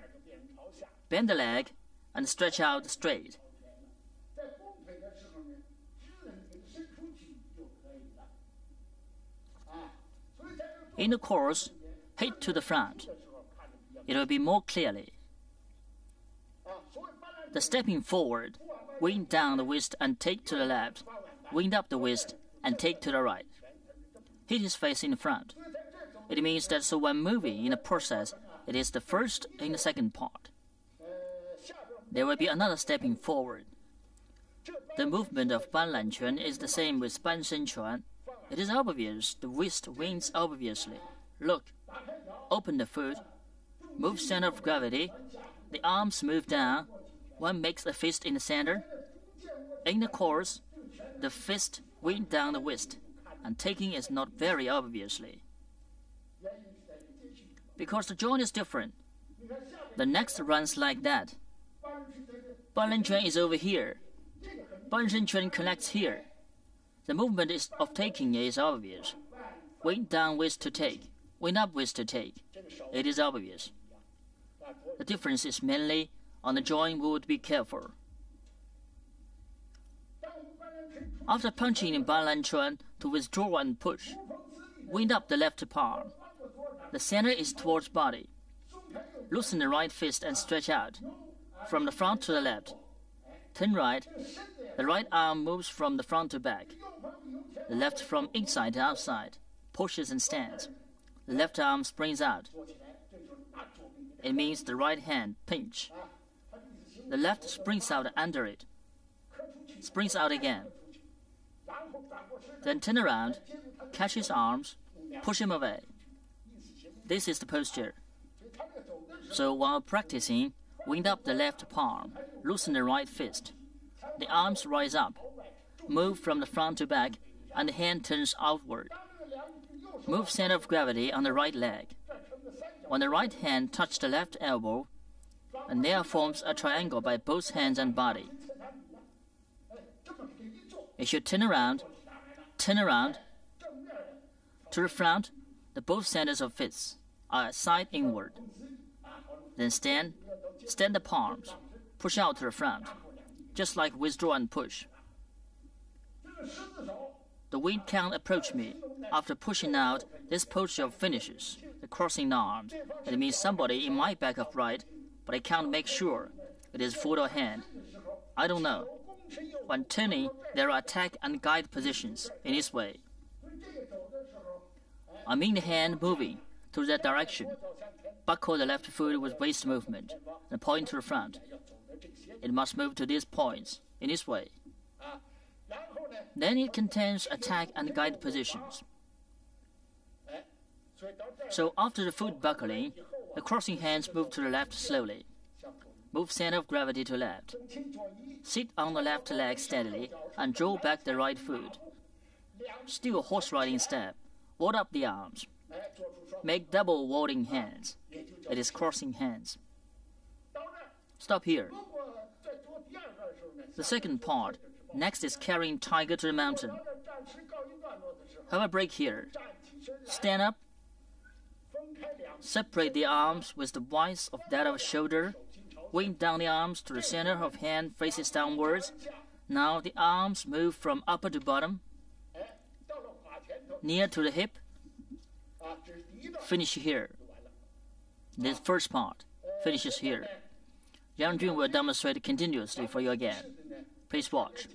A: Bend the leg and stretch out straight. In the course, hit to the front. It will be more clearly. The stepping forward, wind down the waist and take to the left, wind up the waist and take to the right. Hit his face in front. It means that so when moving in the process, it is the first in the second part. There will be another stepping forward. The movement of Ban Lan Quan is the same with Ban Shen Quan it is obvious the wrist wins obviously. Look, open the foot, move center of gravity, the arms move down, one makes a fist in the center. In the course, the fist wing down the wrist, and taking is not very obviously. Because the joint is different. The next runs like that. Ban Lan is over here. Ban Shen connects here. The movement is, of taking is obvious. Wing down with to take, wing up with to take. It is obvious. The difference is mainly on the joint we would be careful. After punching in Ban Lan Quan to withdraw and push, wind up the left palm. The center is towards body. Loosen the right fist and stretch out. From the front to the left. Turn right. The right arm moves from the front to back. The left from inside to outside, pushes and stands. The left arm springs out. It means the right hand pinch. The left springs out under it. Springs out again. Then turn around, catch his arms, push him away. This is the posture. So while practicing, wind up the left palm, loosen the right fist. The arms rise up, move from the front to back and the hand turns outward. Move center of gravity on the right leg. When the right hand touches the left elbow, and there forms a triangle by both hands and body. It should turn around, turn around. To the front, the both centers of fists are side inward. Then stand, stand the palms, push out to the front, just like withdraw and push. The wind can't approach me. After pushing out, this posture finishes. The crossing arms. It means somebody in my back of right, but I can't make sure. It is foot or hand. I don't know. When turning, there are attack and guide positions in this way. I mean the hand moving to that direction. Buckle the left foot with waist movement and point to the front. It must move to these points in this way. Then it contains attack and guide positions. So after the foot buckling, the crossing hands move to the left slowly. Move center of gravity to left. Sit on the left leg steadily and draw back the right foot. Still horse riding step. Ward up the arms. Make double warding hands. It is crossing hands. Stop here. The second part Next is carrying tiger to the mountain. Have a break here. Stand up. Separate the arms with the width of that of shoulder. Wing down the arms to the center of hand faces downwards. Now the arms move from upper to bottom. Near to the hip. Finish here. This first part finishes here. Yang Jun will demonstrate continuously for you again. Please watch.